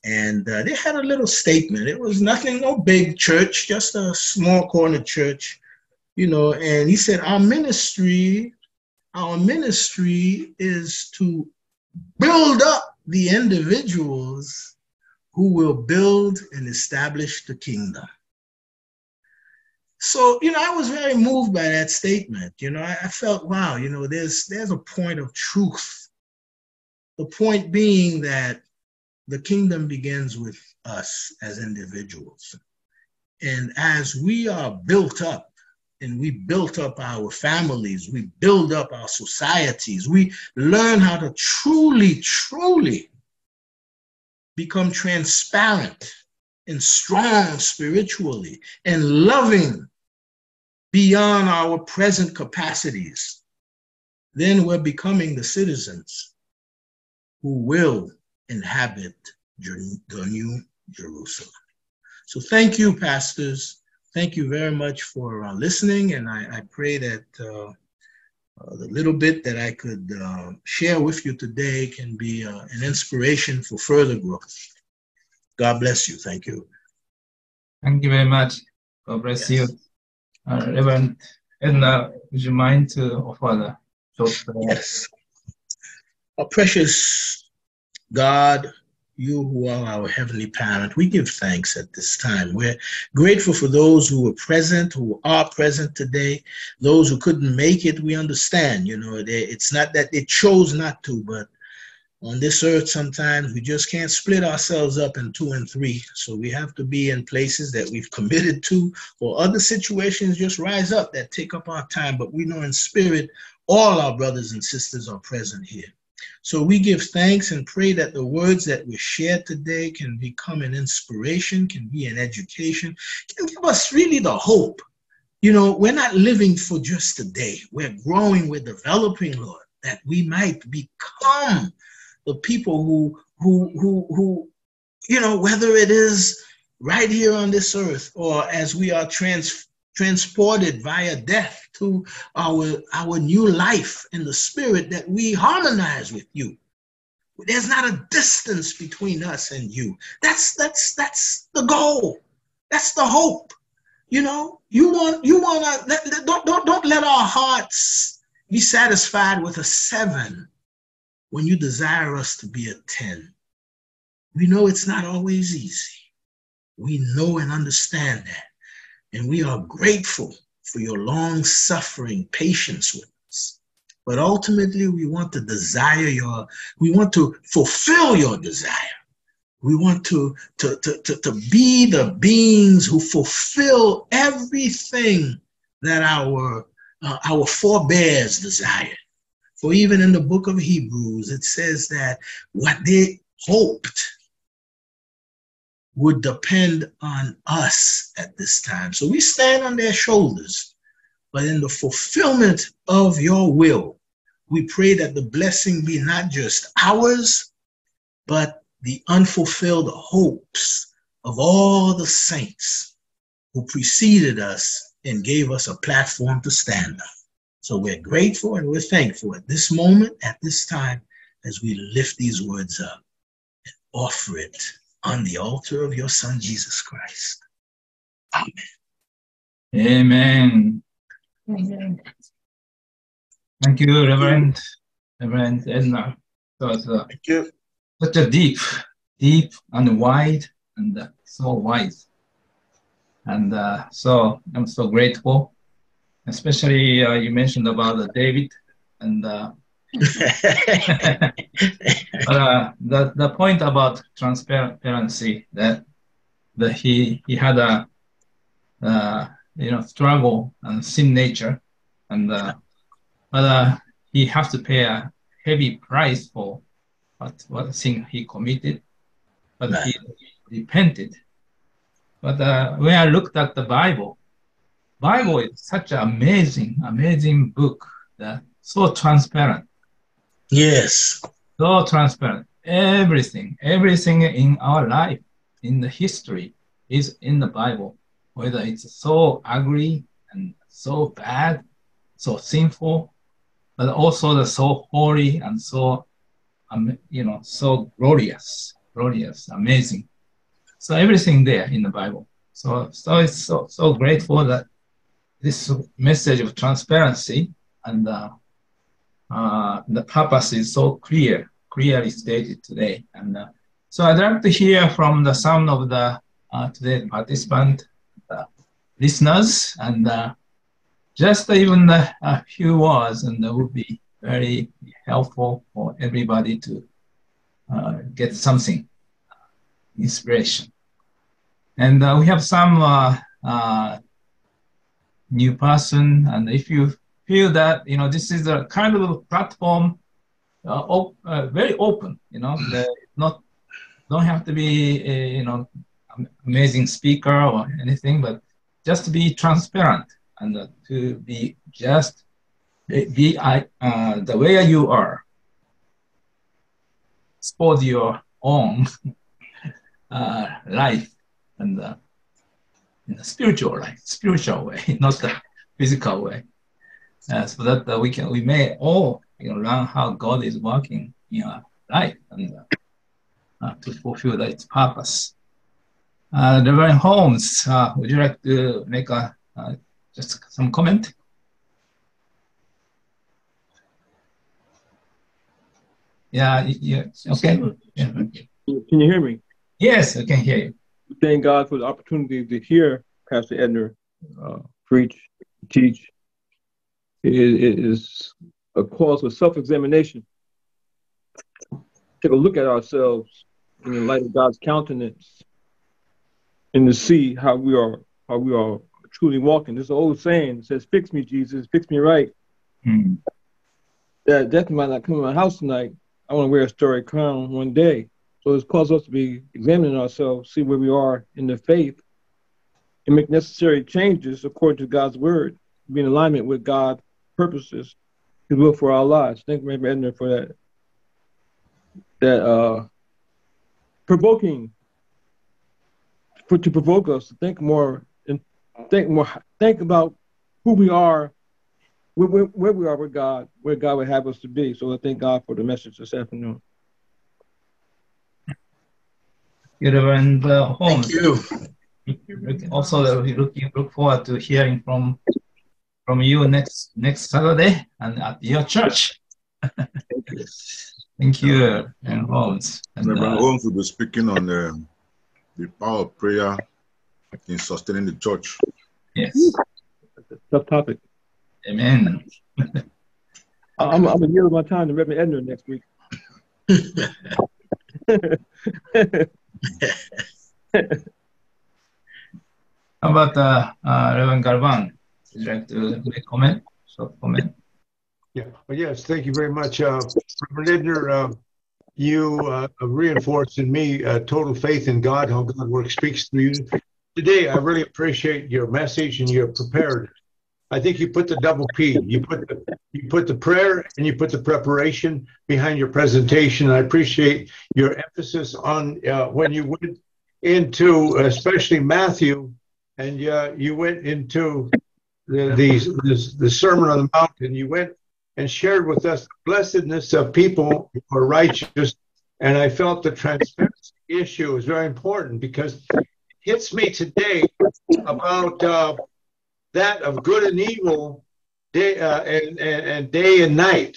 and uh, they had a little statement. It was nothing, no big church, just a small corner church, you know. And he said, "Our ministry, our ministry is to build up the individuals who will build and establish the kingdom." so you know i was very moved by that statement you know I, I, felt wow you know there's there's a point of truth the point being that the kingdom begins with us as individuals. And as we are built up and we built up our families, we build up our societies, we learn how to truly, truly become transparent and strong spiritually and loving beyond our present capacities, then we're becoming the citizens who will inhabit the new Jerusalem. So thank you, pastors. Thank you very much for uh, listening. And I, I pray that uh, uh, the little bit that I could uh, share with you today can be uh, an inspiration for further growth. God bless you. Thank you. Thank you very much. God bless yes. you. Uh, Reverend Edner, would you mind to offer the short? yes. Our precious God, you who are our heavenly parent, we give thanks at this time. We're grateful for those who were present, who are present today. Those who couldn't make it, we understand. You know, they, it's not that they chose not to, but on this earth, sometimes we just can't split ourselves up in two and three. So we have to be in places that we've committed to, or other situations just rise up that take up our time. But we know in spirit, all our brothers and sisters are present here. So we give thanks and pray that the words that we shared today can become an inspiration, can be an education, can give us really the hope. You know, we're not living for just today. We're growing, we're developing, Lord, that we might become the people who who who who you know whether it is right here on this earth or as we are trans transported via death to our our new life in the spirit that we harmonize with you there's not a distance between us and you that's that's that's the goal that's the hope you know you want you want to don't, don't don't let our hearts be satisfied with a seven when you desire us to be a 10. We know it's not always easy. We know and understand that. And we are grateful for your long suffering patience with us. But ultimately, we want to desire your, we want to fulfill your desire. We want to, to, to, to, to be the beings who fulfill everything that our, uh, our forebears desired. For even in the book of Hebrews, it says that what they hoped would depend on us at this time. So we stand on their shoulders. But in the fulfillment of your will, we pray that the blessing be not just ours, but the unfulfilled hopes of all the saints who preceded us and gave us a platform to stand on. So we're grateful and we're thankful at this moment, at this time, as we lift these words up and offer it on the altar of your Son, Jesus Christ. Amen. Amen. Amen. Thank you, Reverend, Reverend Edner. So it's uh, Thank you. such a deep, deep and wide and uh, so wise. And uh, so I'm so grateful especially uh, you mentioned about uh, David and uh, but, uh, the the point about transparency that that he he had a uh, you know struggle and sin nature and uh, but uh, he has to pay a heavy price for what what sin he committed but he repented but uh, when I looked at the Bible Bible is such an amazing, amazing book that so transparent. Yes. So transparent. Everything, everything in our life, in the history, is in the Bible. Whether it's so ugly and so bad, so sinful, but also the so holy and so, um, you know, so glorious, glorious, amazing. So everything there in the Bible. So, so it's so so grateful that this message of transparency and uh, uh, the purpose is so clear, clearly stated today. And uh, so I'd like to hear from the some of the uh, today's participant listeners and uh, just even a few words and that would be very helpful for everybody to uh, get something inspiration. And uh, we have some uh, uh, new person, and if you feel that you know this is a kind of platform, uh, op- uh, very open, you know, not don't have to be a, you know amazing speaker or anything, but just to be transparent and uh, to be just be uh, the way you are. Support your own uh, life and uh, in a spiritual life, spiritual way, not the physical way, uh, so that uh, we can we may all you know learn how God is working in our life and uh, to fulfill its purpose. Uh, Reverend Holmes, uh, would you like to make a uh, just some comment? Yeah, yeah, okay. Yeah. Can you hear me? Yes, I can hear you. Thank God for the opportunity to hear Pastor Edner uh, preach, teach. It, is a cause for self-examination. Take a look at ourselves in the light of God's countenance, and to see how we are how we are truly walking. This old saying says, "Fix me, Jesus, fix me right." Hmm. That death might not come to my house tonight. I want to wear a starry crown one day. So it's caused us to be examining ourselves, see where we are in the faith, and make necessary changes according to God's word, be in alignment with God's purposes, His will for our lives. Thank you, Reverend Edner, for that. That uh, provoking, for to provoke us to think more and think more, think about who we are, where, where, where we are with God, where God would have us to be. So I thank God for the message this afternoon. Reverend uh, Holmes. Thank you. Also, we looking look forward to hearing from from you next next Saturday and at your church. Thank you, Reverend Holmes. And, Reverend uh, Holmes will be speaking on the, the power of prayer in sustaining the church. yes, That's a Tough topic. Amen. I- I'm, I'm gonna yield my time to Reverend Edner next week. How about uh, uh, Reverend Galvan? Would you like to make comment? Short comment. Yeah, well, yes, thank you very much. Uh, Reverend Edner, uh, you uh, reinforced in me uh, total faith in God, how God works, speaks through you. Today, I really appreciate your message and your prepared. I think you put the double P. You put the you put the prayer and you put the preparation behind your presentation. I appreciate your emphasis on uh, when you went into, especially Matthew, and uh, you went into the, the, the, Sermon on the Mount, and you went and shared with us the blessedness of people who are righteous. And I felt the transparency issue is very important because it hits me today about uh, that of good and evil, day uh, and, and, and day and night,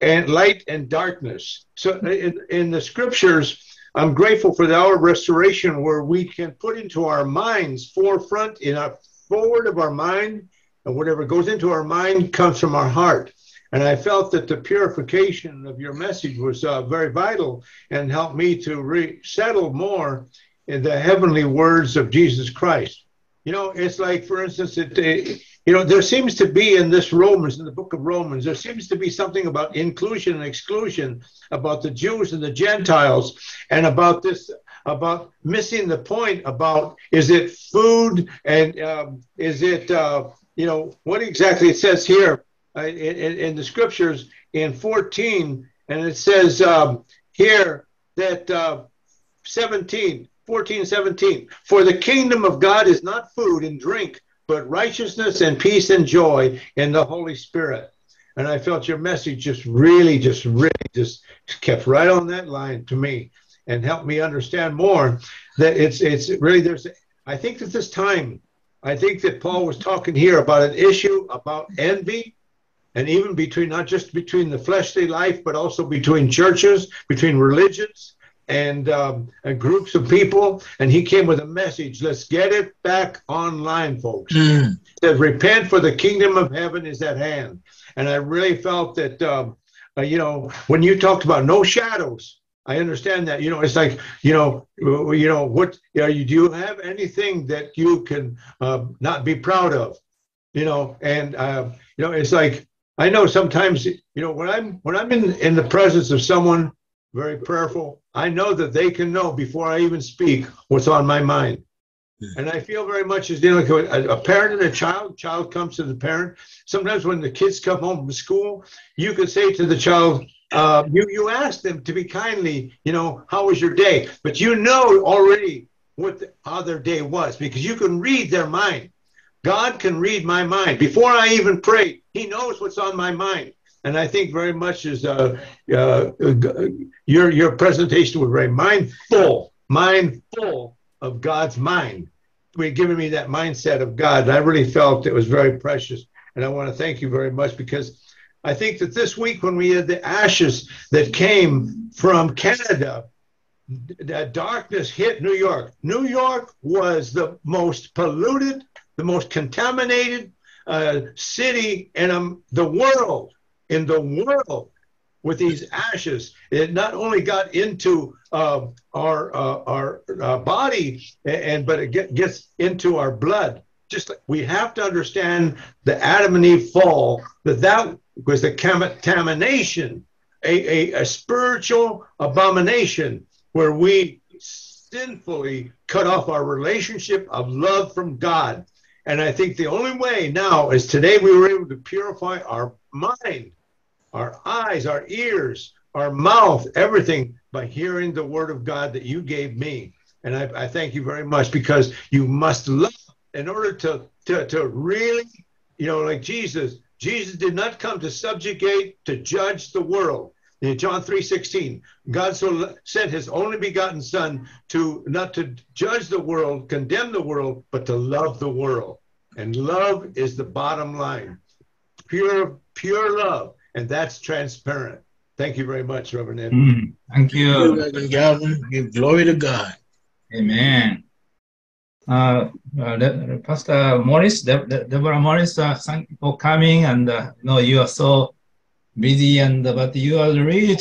and light and darkness. So in, in the scriptures, I'm grateful for the hour of restoration where we can put into our minds forefront in our forward of our mind, and whatever goes into our mind comes from our heart. And I felt that the purification of your message was uh, very vital and helped me to resettle more in the heavenly words of Jesus Christ. You know, it's like, for instance, it, uh, you know, there seems to be in this Romans, in the book of Romans, there seems to be something about inclusion and exclusion, about the Jews and the Gentiles, and about this, about missing the point about is it food and um, is it, uh, you know, what exactly it says here uh, in, in, the scriptures in 14, and it says um, here that uh, 17, 14, 17, for the kingdom of God is not food and drink, but righteousness and peace and joy in the Holy Spirit. And I felt your message just really, just really, just kept right on that line to me and helped me understand more that it's it's really there's I think that this time I think that Paul was talking here about an issue about envy and even between not just between the fleshly life but also between churches between religions and, um, and groups of people. And he came with a message let's get it back online folks. Mm. said repent for the kingdom of heaven is at hand. And i really felt that um, uh, you know when you talked about no shadows I understand that. You know, it's like you know, you know what? You know, you do you have anything that you can uh, not be proud of? You know, and uh, you know, it's like I know sometimes you know when I'm when I'm in in the presence of someone very prayerful, I know that they can know before I even speak what's on my mind. And I feel very much as dealing with a, parent and a child. Child comes to the parent. Sometimes when the kids come home from school, you could say to the child, uh, you you ask them to be kindly, you know, how was your day? But you know already what the, how their day was because you can read their mind. God can read my mind before I even pray. He knows what's on my mind, and I think very much is uh, uh, your your presentation was very mindful, mindful of God's mind. We given me that mindset of God, and I really felt it was very precious. And I want to thank you very much because I think that this week, when we had the ashes that came from Canada, that darkness hit New York. New York was the most polluted, the most contaminated uh, city in um, the world. In the world, with these ashes, it not only got into uh, our uh, our body, and but it get, gets into our blood. Just like we have to understand the Adam and Eve fall. That that was the contamination, a, a, a spiritual abomination where we sinfully cut off our relationship of love from God. And I think the only way now is today we were able to purify our mind, our eyes, our ears, our mouth, everything by hearing the word of God that you gave me. And I, I thank you very much because you must love in order to, to, to really, you know, like Jesus, Jesus did not come to subjugate, to judge the world. In John 3:16, God so sent his only begotten son to not to judge the world, condemn the world, but to love the world. And love is the bottom line. Pure, pure love. And that's transparent. Thank you very much, Reverend Ed. Mm, thank you. Reverend Galvin, give glory to God. Amen. Uh, uh, Pastor Morris, De- De- Deborah Morris, uh, thank you for coming. And uh, you know you are so busy, and uh, but you are really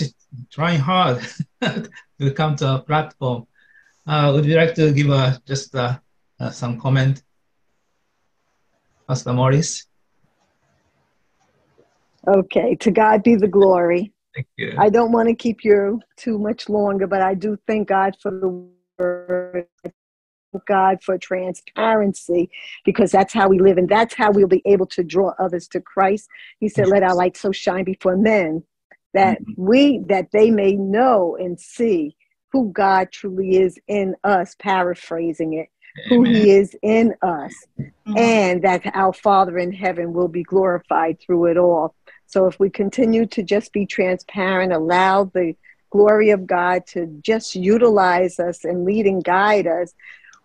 trying hard to come to our platform. Uh, would you like to give uh, just some comment, Pastor Morris? Okay, to God be the glory. Thank you. I don't want to keep you too much longer, but I do thank God for the word. I God for transparency because that's how we live and that's how we'll be able to draw others to Christ. He said, Let our light so shine before men that mm-hmm. we that they may know and see who God truly is in us, paraphrasing it, who he is in us, mm-hmm. and that our Father in heaven will be glorified through it all. So if we continue to just be transparent, allow the glory of God to just utilize us and lead and guide us,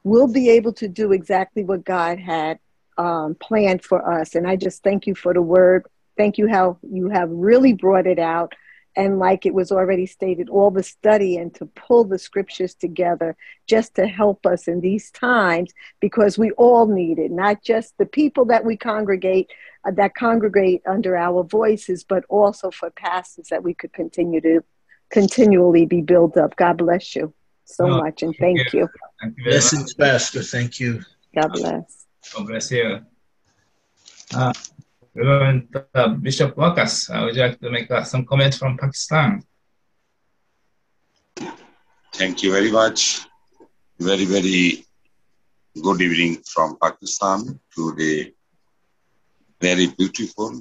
we'll be able to do exactly what God had um, planned for us. And I just thank you for the word. Thank you how you have really brought it out. And like it was already stated, all the study and to pull the scriptures together just to help us in these times because we all need it, not just the people that we congregate, uh, that congregate under our voices, but also for pastors that we could continue to continually be built up. God bless you so much and thank thank you. Thank you very much. Pastor. Thank you. God bless. God bless you. Uh, Reverend uh, Bishop Wakas, uh, would you like to make uh, some comments from Pakistan? Thank you very much. Very, very good evening from Pakistan to the very beautiful,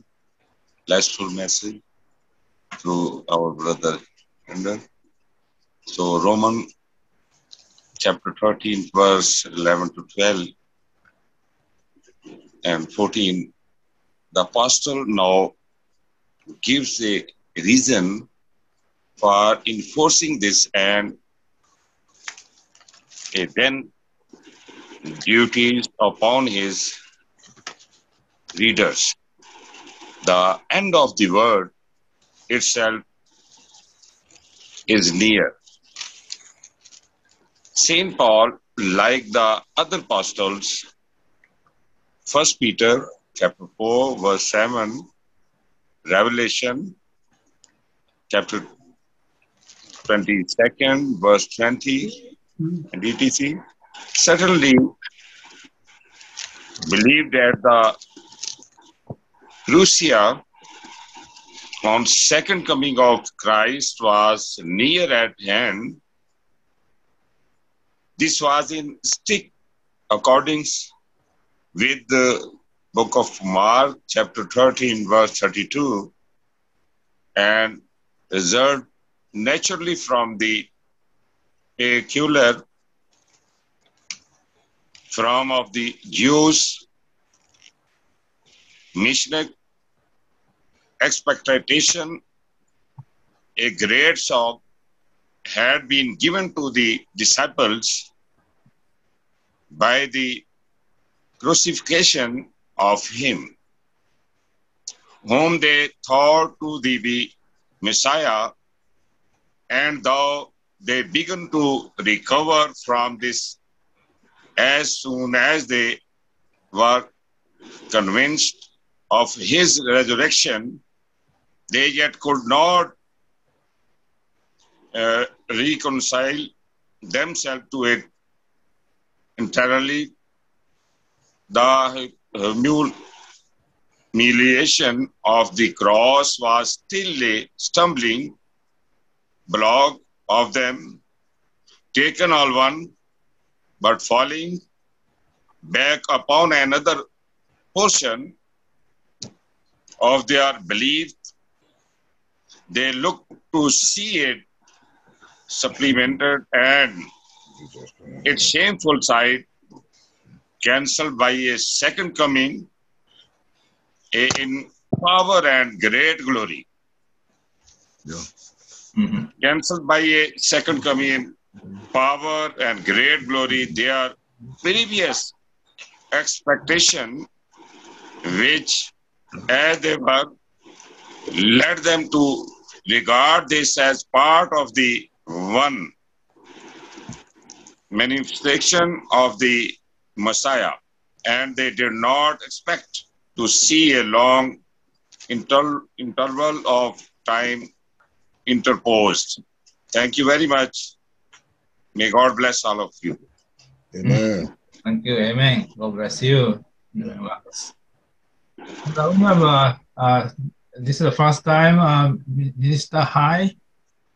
blessful message to our brother Ender. So, Roman chapter 13, verse 11 to 12 and 14, the apostle now gives a reason for enforcing this and then duties upon his readers. The end of the word itself is near. Saint Paul, like the other apostles, First Peter chapter 4, verse 7, Revelation chapter 22nd, verse 20, and etc. Certainly, believe that the Lucia on second coming of Christ was near at hand. This was in strict accordance with the book of Mark, chapter 13, verse 32, and result naturally from the peculiar from of the Jews mission expectation a great shock had been given to the disciples by the crucifixion of him, whom they thought to be the Messiah, and though they began to recover from this as soon as they were convinced of his resurrection, they yet could not uh, reconcile themselves to it entirely. The humiliation of the cross was still a stumbling block of them, taken all one, but falling back upon another portion of their belief they look to see it supplemented and its shameful side cancelled by a second coming in power and great glory. Yeah. Mhm. Cancelled by a second coming in power and great glory. Their previous expectation, which as they were, led them to regard this as part of the one manifestation of the Messiah, and they did not expect to see a long inter- interval of time interposed. Thank you very much. May God bless all of you. Amen. Thank you. Amen. God bless you. Now uh, uh, this is the first time, uh, Minister Hai.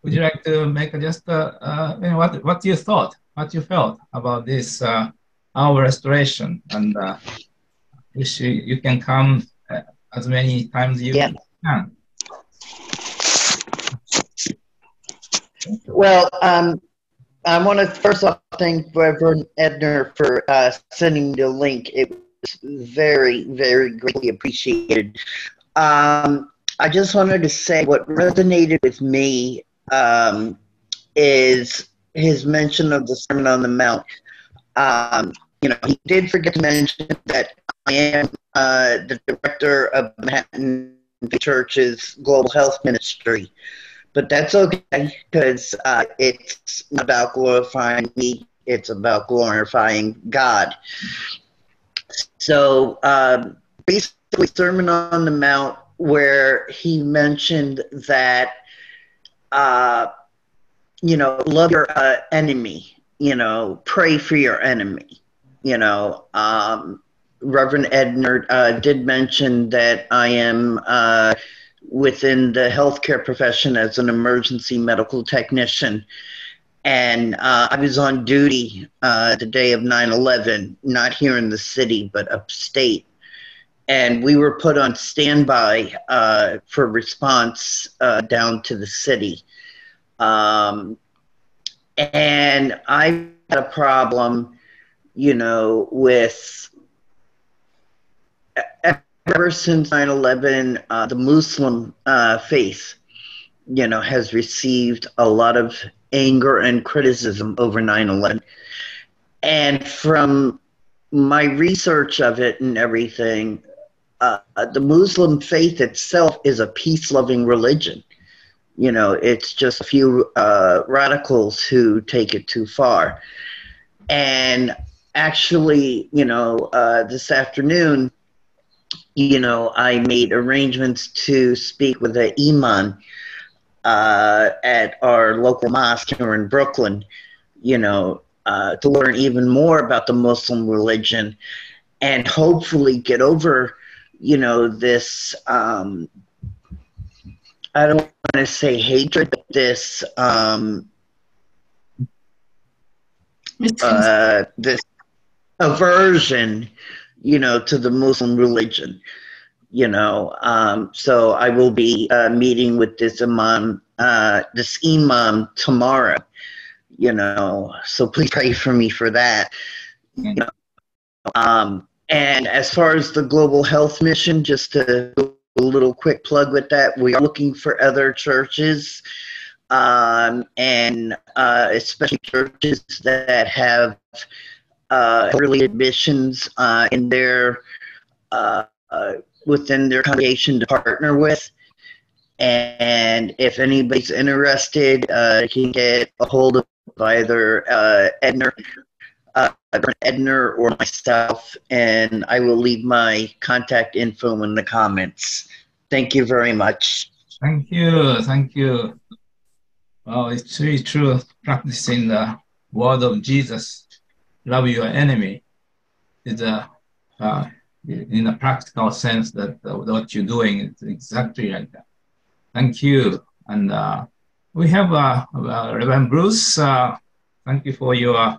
Would you like to make just uh, uh, you know, what what you thought, what you felt about this uh, our restoration, and uh, wish you, you can come uh, as many times you Yeah. can. Well, um, I want to first off thank Reverend Edner for uh, sending the link. It was very, very greatly appreciated. Um, I just wanted to say what resonated with me um, is his mention of the Sermon on the Mount. Um, you know, he did forget to mention that I am uh, the director of Manhattan Church's Global Health Ministry but that's okay because uh, it's about glorifying me it's about glorifying god so um, basically sermon on the mount where he mentioned that uh, you know love your uh, enemy you know pray for your enemy you know um, reverend edner uh, did mention that i am uh, within the healthcare profession as an emergency medical technician. And uh, I was on duty uh, the day of 9 11, not here in the city, but upstate. And we were put on standby uh, for response uh, down to the city. Um, and I had a problem, you know, with ever since 9-11 uh, the muslim uh, faith you know has received a lot of anger and criticism over 9-11 and from my research of it and everything uh, the muslim faith itself is a peace-loving religion. You know it's just a few uh, radicals who take it too far. And actually you know uh, this afternoon you know, I made arrangements to speak with an imam uh, at our local mosque here in Brooklyn, you know, uh, to learn even more about the Muslim religion and hopefully get over, you know, this, um, I don't want to say hatred, but this, um, uh, this aversion, you know, to the Muslim religion you know. Um, so I will be uh, meeting with this imam, uh, this imam tomorrow, you know. So please pray for me for that. You know. Um, and as far as the global health mission, just a little quick plug with that, we are looking for other churches. Um, and uh, especially churches that have uh, early admissions uh, in their uh, uh, within their congregation to partner with. And if anybody's interested, uh, can get a hold of either Edner, uh, Edner or myself, and I will leave my contact info in the comments. Thank you very much. Thank you. Thank you. Well, it's really true practicing the word of Jesus. Love your enemy is a uh, in a practical sense that uh, what you're doing is exactly like that. Thank you. And uh, we have uh, uh, Reverend Bruce. Uh, thank you for your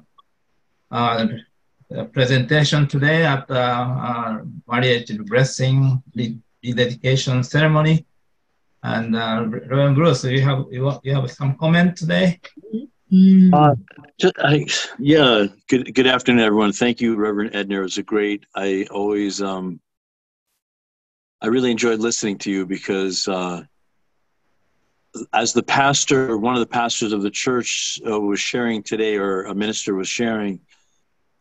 presentation today at the uh, marriage blessing rededication ceremony. And Reverend Bruce, you have you, you have some comment today? Uh, just, I, yeah. Good good afternoon, everyone. Thank you, Reverend Edner. It was a great. I always um, I really enjoyed listening to you because uh, as the pastor, one of the pastors of the church uh, was sharing today, or a minister was sharing,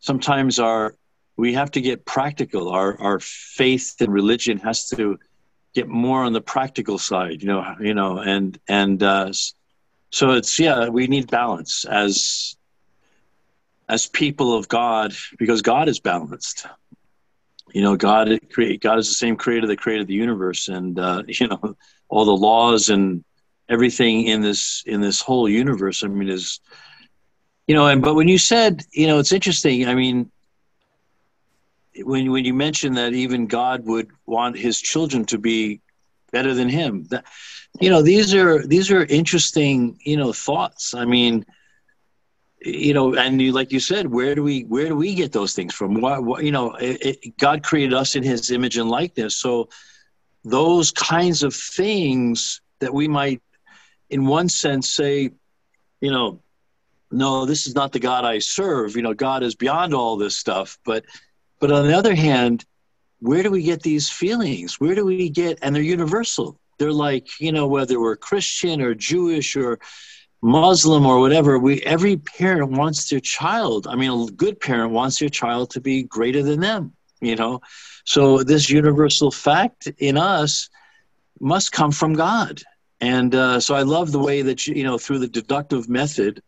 sometimes our we have to get practical. Our our faith and religion has to get more on the practical side. You know, you know, and and uh, so it's yeah we need balance as as people of god because god is balanced you know god create god is the same creator that created the universe and uh, you know all the laws and everything in this in this whole universe i mean is you know and but when you said you know it's interesting i mean when when you mentioned that even god would want his children to be better than him that you know these are these are interesting you know thoughts. I mean you know and you, like you said where do we where do we get those things from? Why you know it, it, god created us in his image and likeness. So those kinds of things that we might in one sense say you know no this is not the god i serve. You know god is beyond all this stuff. But but on the other hand where do we get these feelings? Where do we get and they're universal. They're like you know whether we're christian or jewish or muslim or whatever we every parent wants their child. I mean a good parent wants their child to be greater than them you know? So this universal fact in us must come from god. And uh, so i love the way that you, you know through the deductive method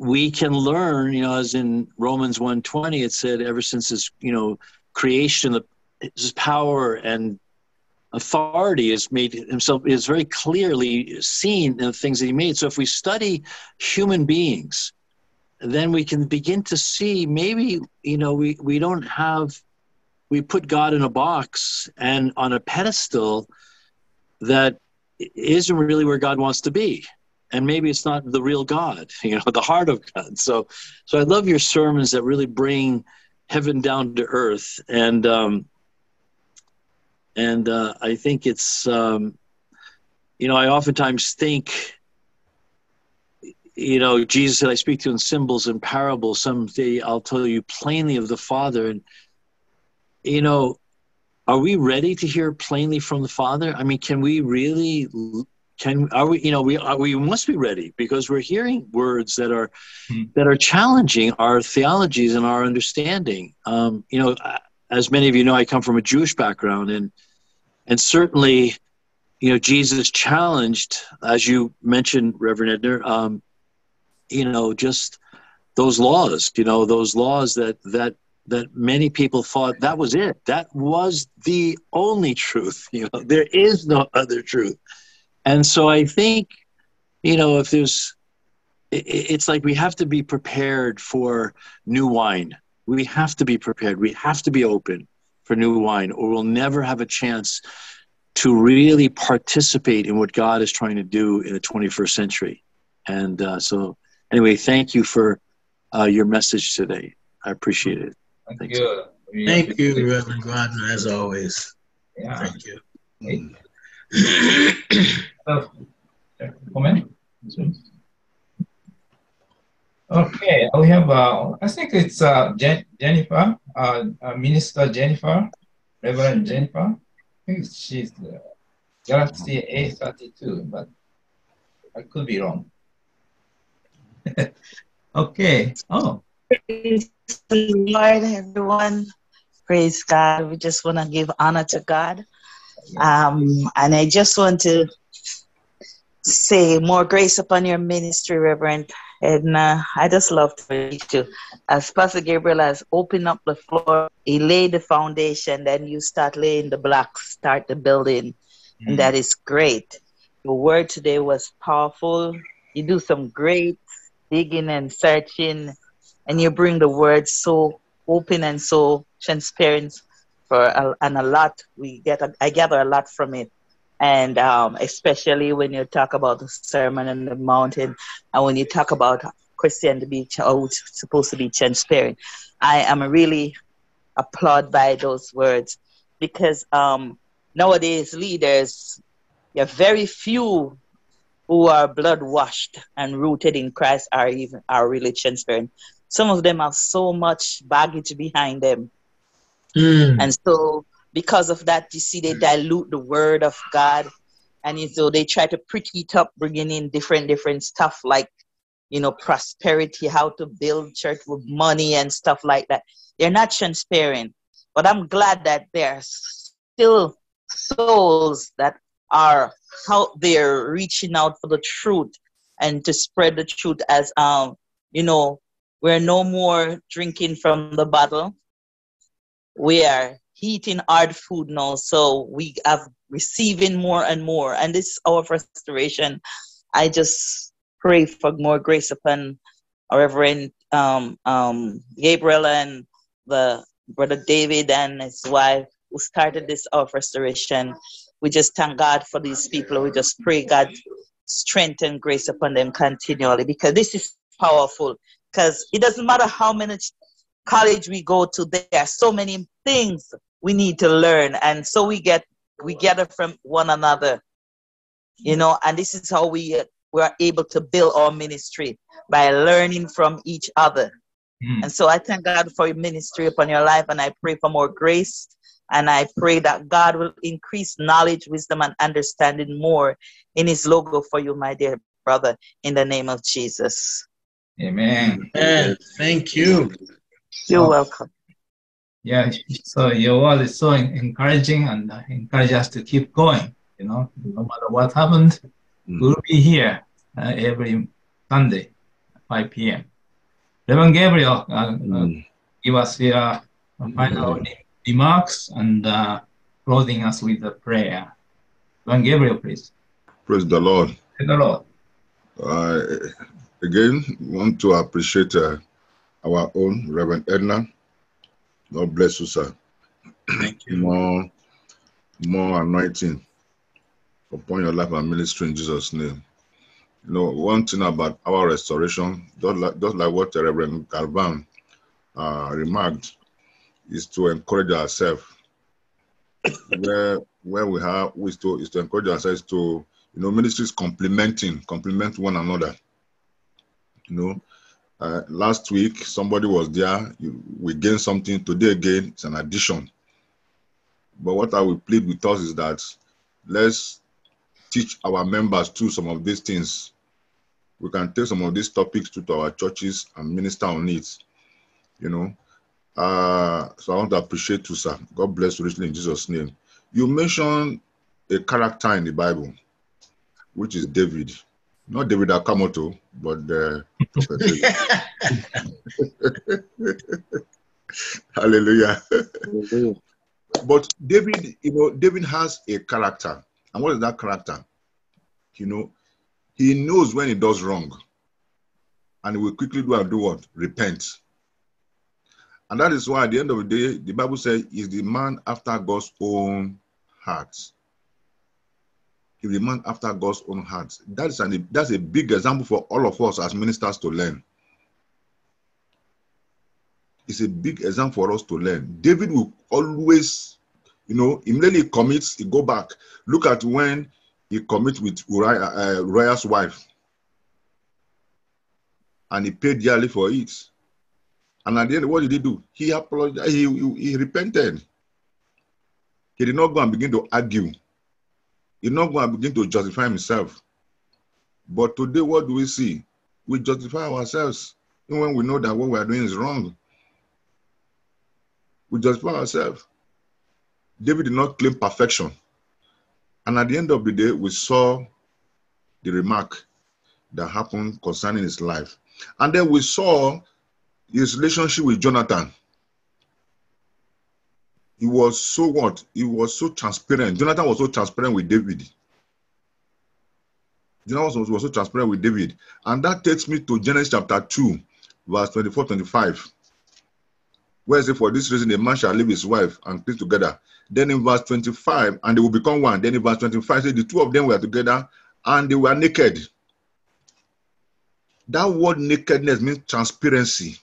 we can learn you know as in romans 1.20, it said ever since this you know creation the his power and authority is made himself is very clearly seen in the things that he made. So if we study human beings, then we can begin to see maybe you know we we don't have we put God in a box and on a pedestal that isn't really where God wants to be. And maybe it's not the real God, you know, the heart of God. So, so I love your sermons that really bring heaven down to earth. And um, and uh, I think it's um, you know I oftentimes think you know Jesus said I speak to you in symbols and parables. Someday I'll tell you plainly of the Father, and you know. Are we ready to hear plainly from the Father? I mean, can we really can are we you know we are, we must be ready because we're hearing words that are mm-hmm. that are challenging our theologies and our understanding um, you know as many of you know, I come from a Jewish background, and and certainly, you know, Jesus challenged, as you mentioned, Reverend Edner, um, you know, just those laws, you know, those laws that that that many people thought that was it. That was the only truth. You know, there is no other truth. And so I think, you know, if there's, it's like we have to be prepared for new wine. We have to be prepared. We have to be open for new wine, or we'll never have a chance to really participate in what God is trying to do in the 21st century. And uh, so, anyway, thank you for uh, your message today. I appreciate it. Thank Thanks. you. Thank you, Reverend Gardner, as always. Yeah. Thank you. Uh, comment? Okay, we have, uh, I think it's uh, Jen- Jennifer, uh, uh, Minister Jennifer, Reverend Jennifer. I think she's uh, Galaxy A32, but I could be wrong. okay. Oh, Praise the everyone. Praise God. We just want to give honor to God. Um, and I just want to say more grace upon your ministry, Reverend. And uh, I just love to reach you. As Pastor Gabriel has opened up the floor, he laid the foundation, then you start laying the blocks, start the building. And that is great. Your word today was powerful. You do some great digging and searching, and you bring the word so open and so transparent for and a lot. We get a, I gather a lot from it, and um, especially when you talk about the Sermon on the Mountain, and when you talk about Christian to be it's supposed to be transparent. I am really applaud by those words because um, nowadays leaders, there are very few who are blood washed and rooted in Christ are even are really transparent. Some of them have so much baggage behind them. And so because of that, you see they dilute the word of God. And so they try to prick it up, bringing in different different stuff like, you know, prosperity, how to build church with money and stuff like that. They're not transparent. But I'm glad that there's still souls that are out there reaching out for the truth and to spread the truth as um you know we're no more drinking from the bottle we are eating hard food now so we have receiving more and more. And this is our frustration. I just pray for more grace upon our reverend um, um, gabriel and the brother david and his wife who started this of restoration we just thank god for these people. We just pray god strength and grace upon them continually because this is powerful. Because it doesn't matter how many college we go to there are so many things we need to learn. And so we get we gather from one another you know and this is how we uh, we are able to build our ministry by learning from each other. Hmm. And so i thank god for your ministry upon your life and i pray for more grace and i pray that god will increase knowledge wisdom and understanding more in his logo for you my dear brother in the name of jesus. Amen. And thank you. You're welcome Yeah, so your word is so encouraging and uh, encourage us to keep going. You know, no matter what happened, we'll be here uh, every Sunday, 5 p.m. Reverend Gabriel, uh, uh, give us your final re- remarks and uh, closing us with a prayer. Reverend Gabriel, please. Praise the Lord. Praise the Lord. Uh, again, we want to appreciate uh, our own Reverend Edner. God bless you, sir. Thank you. More, more anointing upon your life and ministry in Jesus' name. You know, one thing about our restoration, just like, just like what Reverend Galvan uh, remarked, is to encourage ourselves. where where we have is to is to encourage ourselves to you know ministries complementing complement one another. You know, uh, last week somebody was there. You, we gained something. Today again, it's an addition. But what I will plead with us is that let's teach our members too some of these things. We can take some of these topics to, to our churches and minister on it. You know, uh, so I want to appreciate you, sir. God bless you richly in Jesus' name. You mentioned a character in the Bible, which is David. Not David Akamoto, but the prophet David. Hallelujah. But David, you know, David has a character. And what is that character? you know, he knows when he does wrong. And he will quickly do and do what? Repent. And that is why at the end of the day, the Bible says, is the man after God's own heart. He's the man after God's own heart. That is an, that's a big example for all of us as ministers to learn. It's a big example for us to learn. David will always, you know, immediately commits, he go back. Look at when he commit with Uriah, uh, Uriah's wife. And he paid dearly for it. And at the end, what did he do? He apologized, he, he, he repented. He did not go and begin to argue. He did not going to begin to justify himself. But today, what do we see? We justify ourselves even when we know that what we are doing is wrong. We justify ourselves. David did not claim perfection. And at the end of the day, we saw the remark that happened concerning his life. And then we saw his relationship with Jonathan. He was so what? He was so transparent. Jonathan was so transparent with David. Jonathan was, was so transparent with David. And that takes me to Genesis chapter 2, verse 24 25. Where it? For this reason, a man shall leave his wife and cleave together. Then in verse 25, and they will become one. Then in verse 25, say the two of them were together and they were naked. That word nakedness means transparency.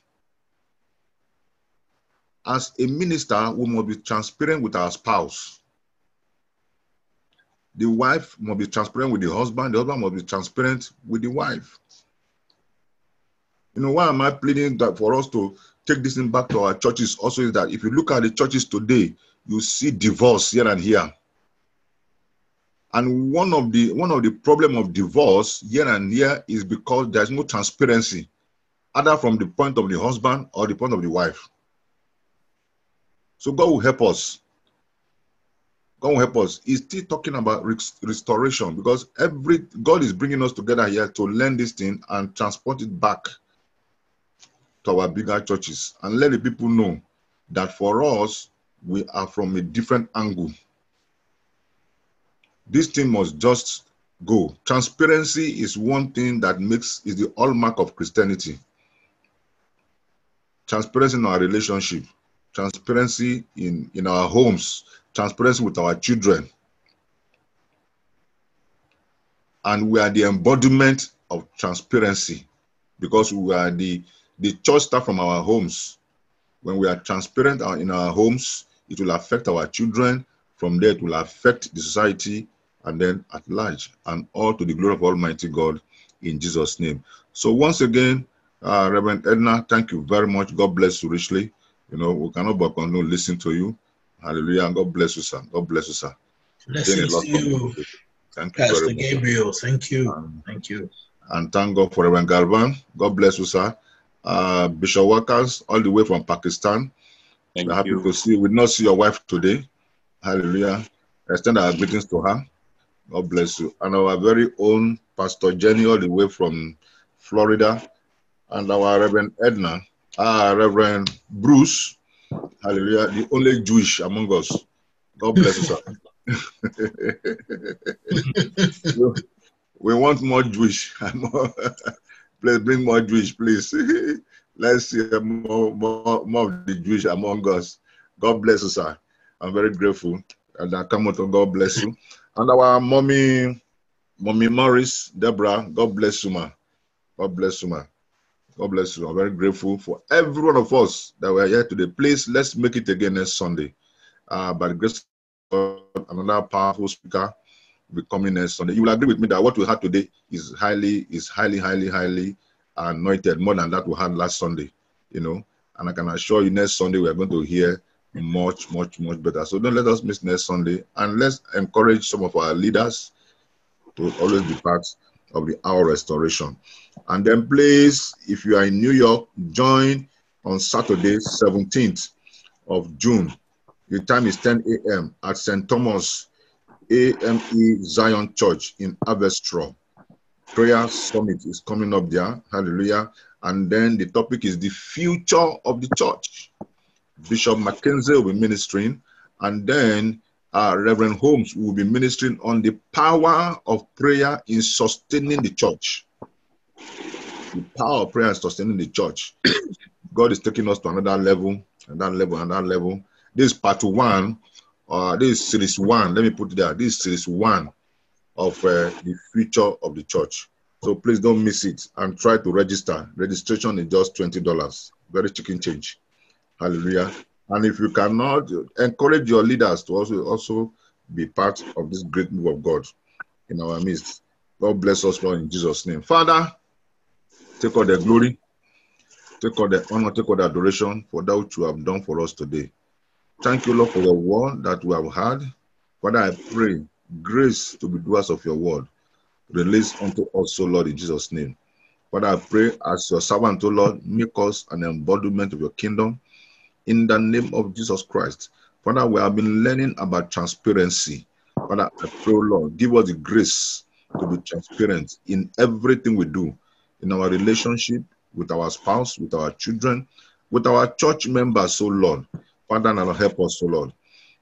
As a minister, we must be transparent with our spouse. The wife must be transparent with the husband, the husband must be transparent with the wife. You know, why am I pleading that for us to take this thing back to our churches also is that if you look at the churches today, you see divorce here and here. And one of the one of the problem of divorce here and here is because there's no transparency, either from the point of the husband or the point of the wife. So God will help us. God will help us. He's still talking about restoration because every God is bringing us together here to learn this thing and transport it back to our bigger churches and let the people know that for us we are from a different angle. This thing must just go. Transparency is one thing that makes is the hallmark of Christianity. Transparency in our relationship, transparency in, in our homes, transparency with our children. And we are the embodiment of transparency because we are the, the church start from our homes. When we are transparent in our homes, it will affect our children. From there, it will affect the society and then at large, and all to the glory of Almighty God in Jesus' name. So, once again, uh, Reverend Edner, thank you very much. God bless you richly. You know, we cannot but no listen to you. Hallelujah. And God bless you, sir. God bless you, sir. Blessings to you. Thank you Pastor very much. Gabriel. Thank you. Um, thank you. And thank God for Reverend Galvan. God bless you, sir. Uh, Bishop Workers, all the way from Pakistan. Thank We're happy you. to see. We not see your wife today. Hallelujah. Extend our greetings to her. God bless you. And our very own Pastor Jenny, all the way from Florida, and our Reverend Edner, uh, Reverend Bruce, hallelujah, the only Jewish among us. God bless sir. we want more Jewish. please bring more Jewish, please. Let's see more, more, more of the Jewish among us. God bless you, sir. I'm very grateful. And I come out God bless you. And our mommy, mommy Morris, Deborah, God bless you, ma. God bless you, ma. God bless you. I'm very grateful for every one of us that were here today. Please, let's make it again next Sunday. Uh, by the grace of another powerful speaker will be coming next Sunday. You will agree with me that what we had today is highly, is highly, highly, highly anointed, more than that we had last Sunday, you know. And I can assure you next Sunday we are going to hear much, much, much better. So don't let us miss next Sunday and let's encourage some of our leaders to always be part of the hour restoration. And then please, if you are in New York, join on Saturday, 17th of June. The time is 10 a.m. at St. Thomas AME Zion Church in Haverstraw. Prayer Summit is coming up there. Hallelujah. And then the topic is the future of the church. Bishop Mackenzie will be ministering. And then uh, Reverend Holmes will be ministering on the power of prayer in sustaining the church. The power of prayer in sustaining the church. God is taking us to another level, another level, another level. This is part one. Uh, this is series one. Let me put it there. This is series one of uh, the future of the church. So please don't miss it and try to register. Registration is just twenty dollars. Very chicken change. Hallelujah. And if you cannot, encourage your leaders to also also be part of this great move of God in our midst. God bless us, Lord, in Jesus' name. Father, take all the glory, take all the honor, take all the adoration for that which you have done for us today. Thank you, Lord, for the word that we have had. Father, I pray grace to be doers of your word. Release unto us, O Lord, in Jesus' name. Father, I pray as your servant, O Lord, make us an embodiment of your kingdom in the name of Jesus Christ. Father, we have been learning about transparency. Father, I pray, Lord, give us the grace to be transparent in everything we do, in our relationship with our spouse, with our children, with our church members, O Lord. Father, now help us, O Lord,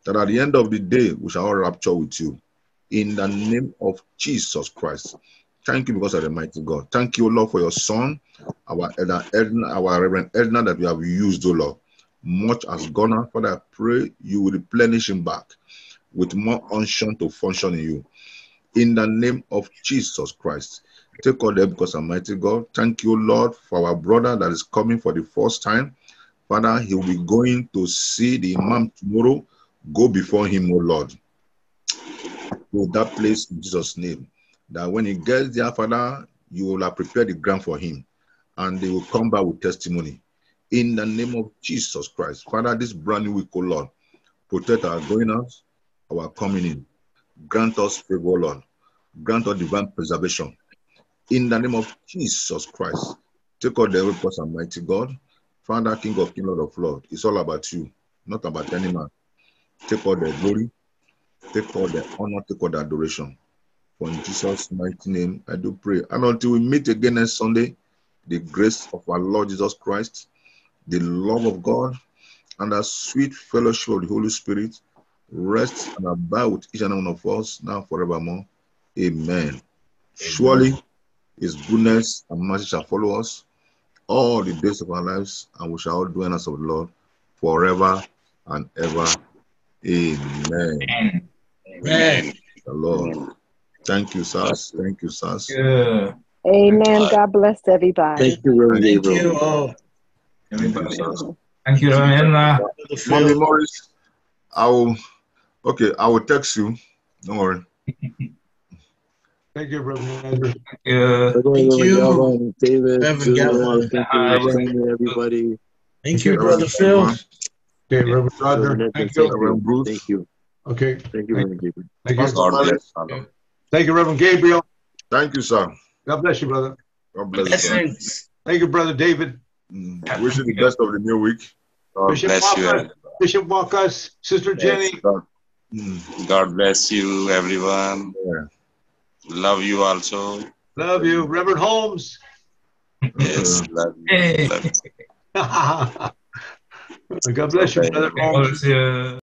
that at the end of the day, we shall all rapture with you. In the name of Jesus Christ. Thank you because of the mighty God. Thank you, Lord, for your son, our elder Edner, our Reverend Edner that we have used, O Lord. Much has gone on. Father, I pray you will replenish him back with more unction to function in you. In the name of Jesus Christ. Take all them because Almighty God. Thank you, Lord, for our brother that is coming for the first time. Father, he will be going to see the Imam tomorrow. Go before him, O Lord. To that place in Jesus' name. That when he gets there, Father, you will have prepared the ground for him. And they will come back with testimony. In the name of Jesus Christ. Father, this brand new week, O Lord, protect our going out, our coming in. Grant us favor, Lord. Grant us divine preservation. In the name of Jesus Christ. Take all the reports, Almighty God. Father, King of King, Lord of Lord. It's all about you, not about any man. Take all the glory, take all the honor, take all the adoration. For in Jesus' mighty name, I do pray. And until we meet again next Sunday, the grace of our Lord Jesus Christ, the love of God, and the sweet fellowship of the Holy Spirit rest and abide with each and one of us now forevermore. Amen. Surely his goodness and mercy shall follow us all the days of our lives, and we shall all dwell in the house of the Lord forever and ever. Amen. Amen. The Lord. Thank you, sirs. Thank you, sirs. Yeah. Amen. God bless everybody. Thank you, Reverend Thank you all. Thank you, Everybody. Thank you, Reverend. Mommy Morris, I will. Okay, I will text you. Don't worry. Thank you, Reverend Edgar. Thank you. Thank you, David, Julia. Thank you, everybody. Thank you, Brother Reverend Phil. Okay, Reverend Reverend Roger. Thank thank you. Reverend. Bruce, Thank you. Okay. Thank you, Thank, Reverend Gabriel. thank you. God bless. Thank you, Reverend Gabriel. Thank you, sir. God bless you, brother. God bless you, Thank you, Brother David. Mm. Wish you the best of the new week. God Bishop bless you. Bishop Walker's Sister Yes. Jenny. Mm. God bless you, everyone. Yeah. Love you also. Love you. Reverend Holmes. Yes, Uh, love you. Hey. Love you. God bless you, Okay. Brother Holmes. bless you.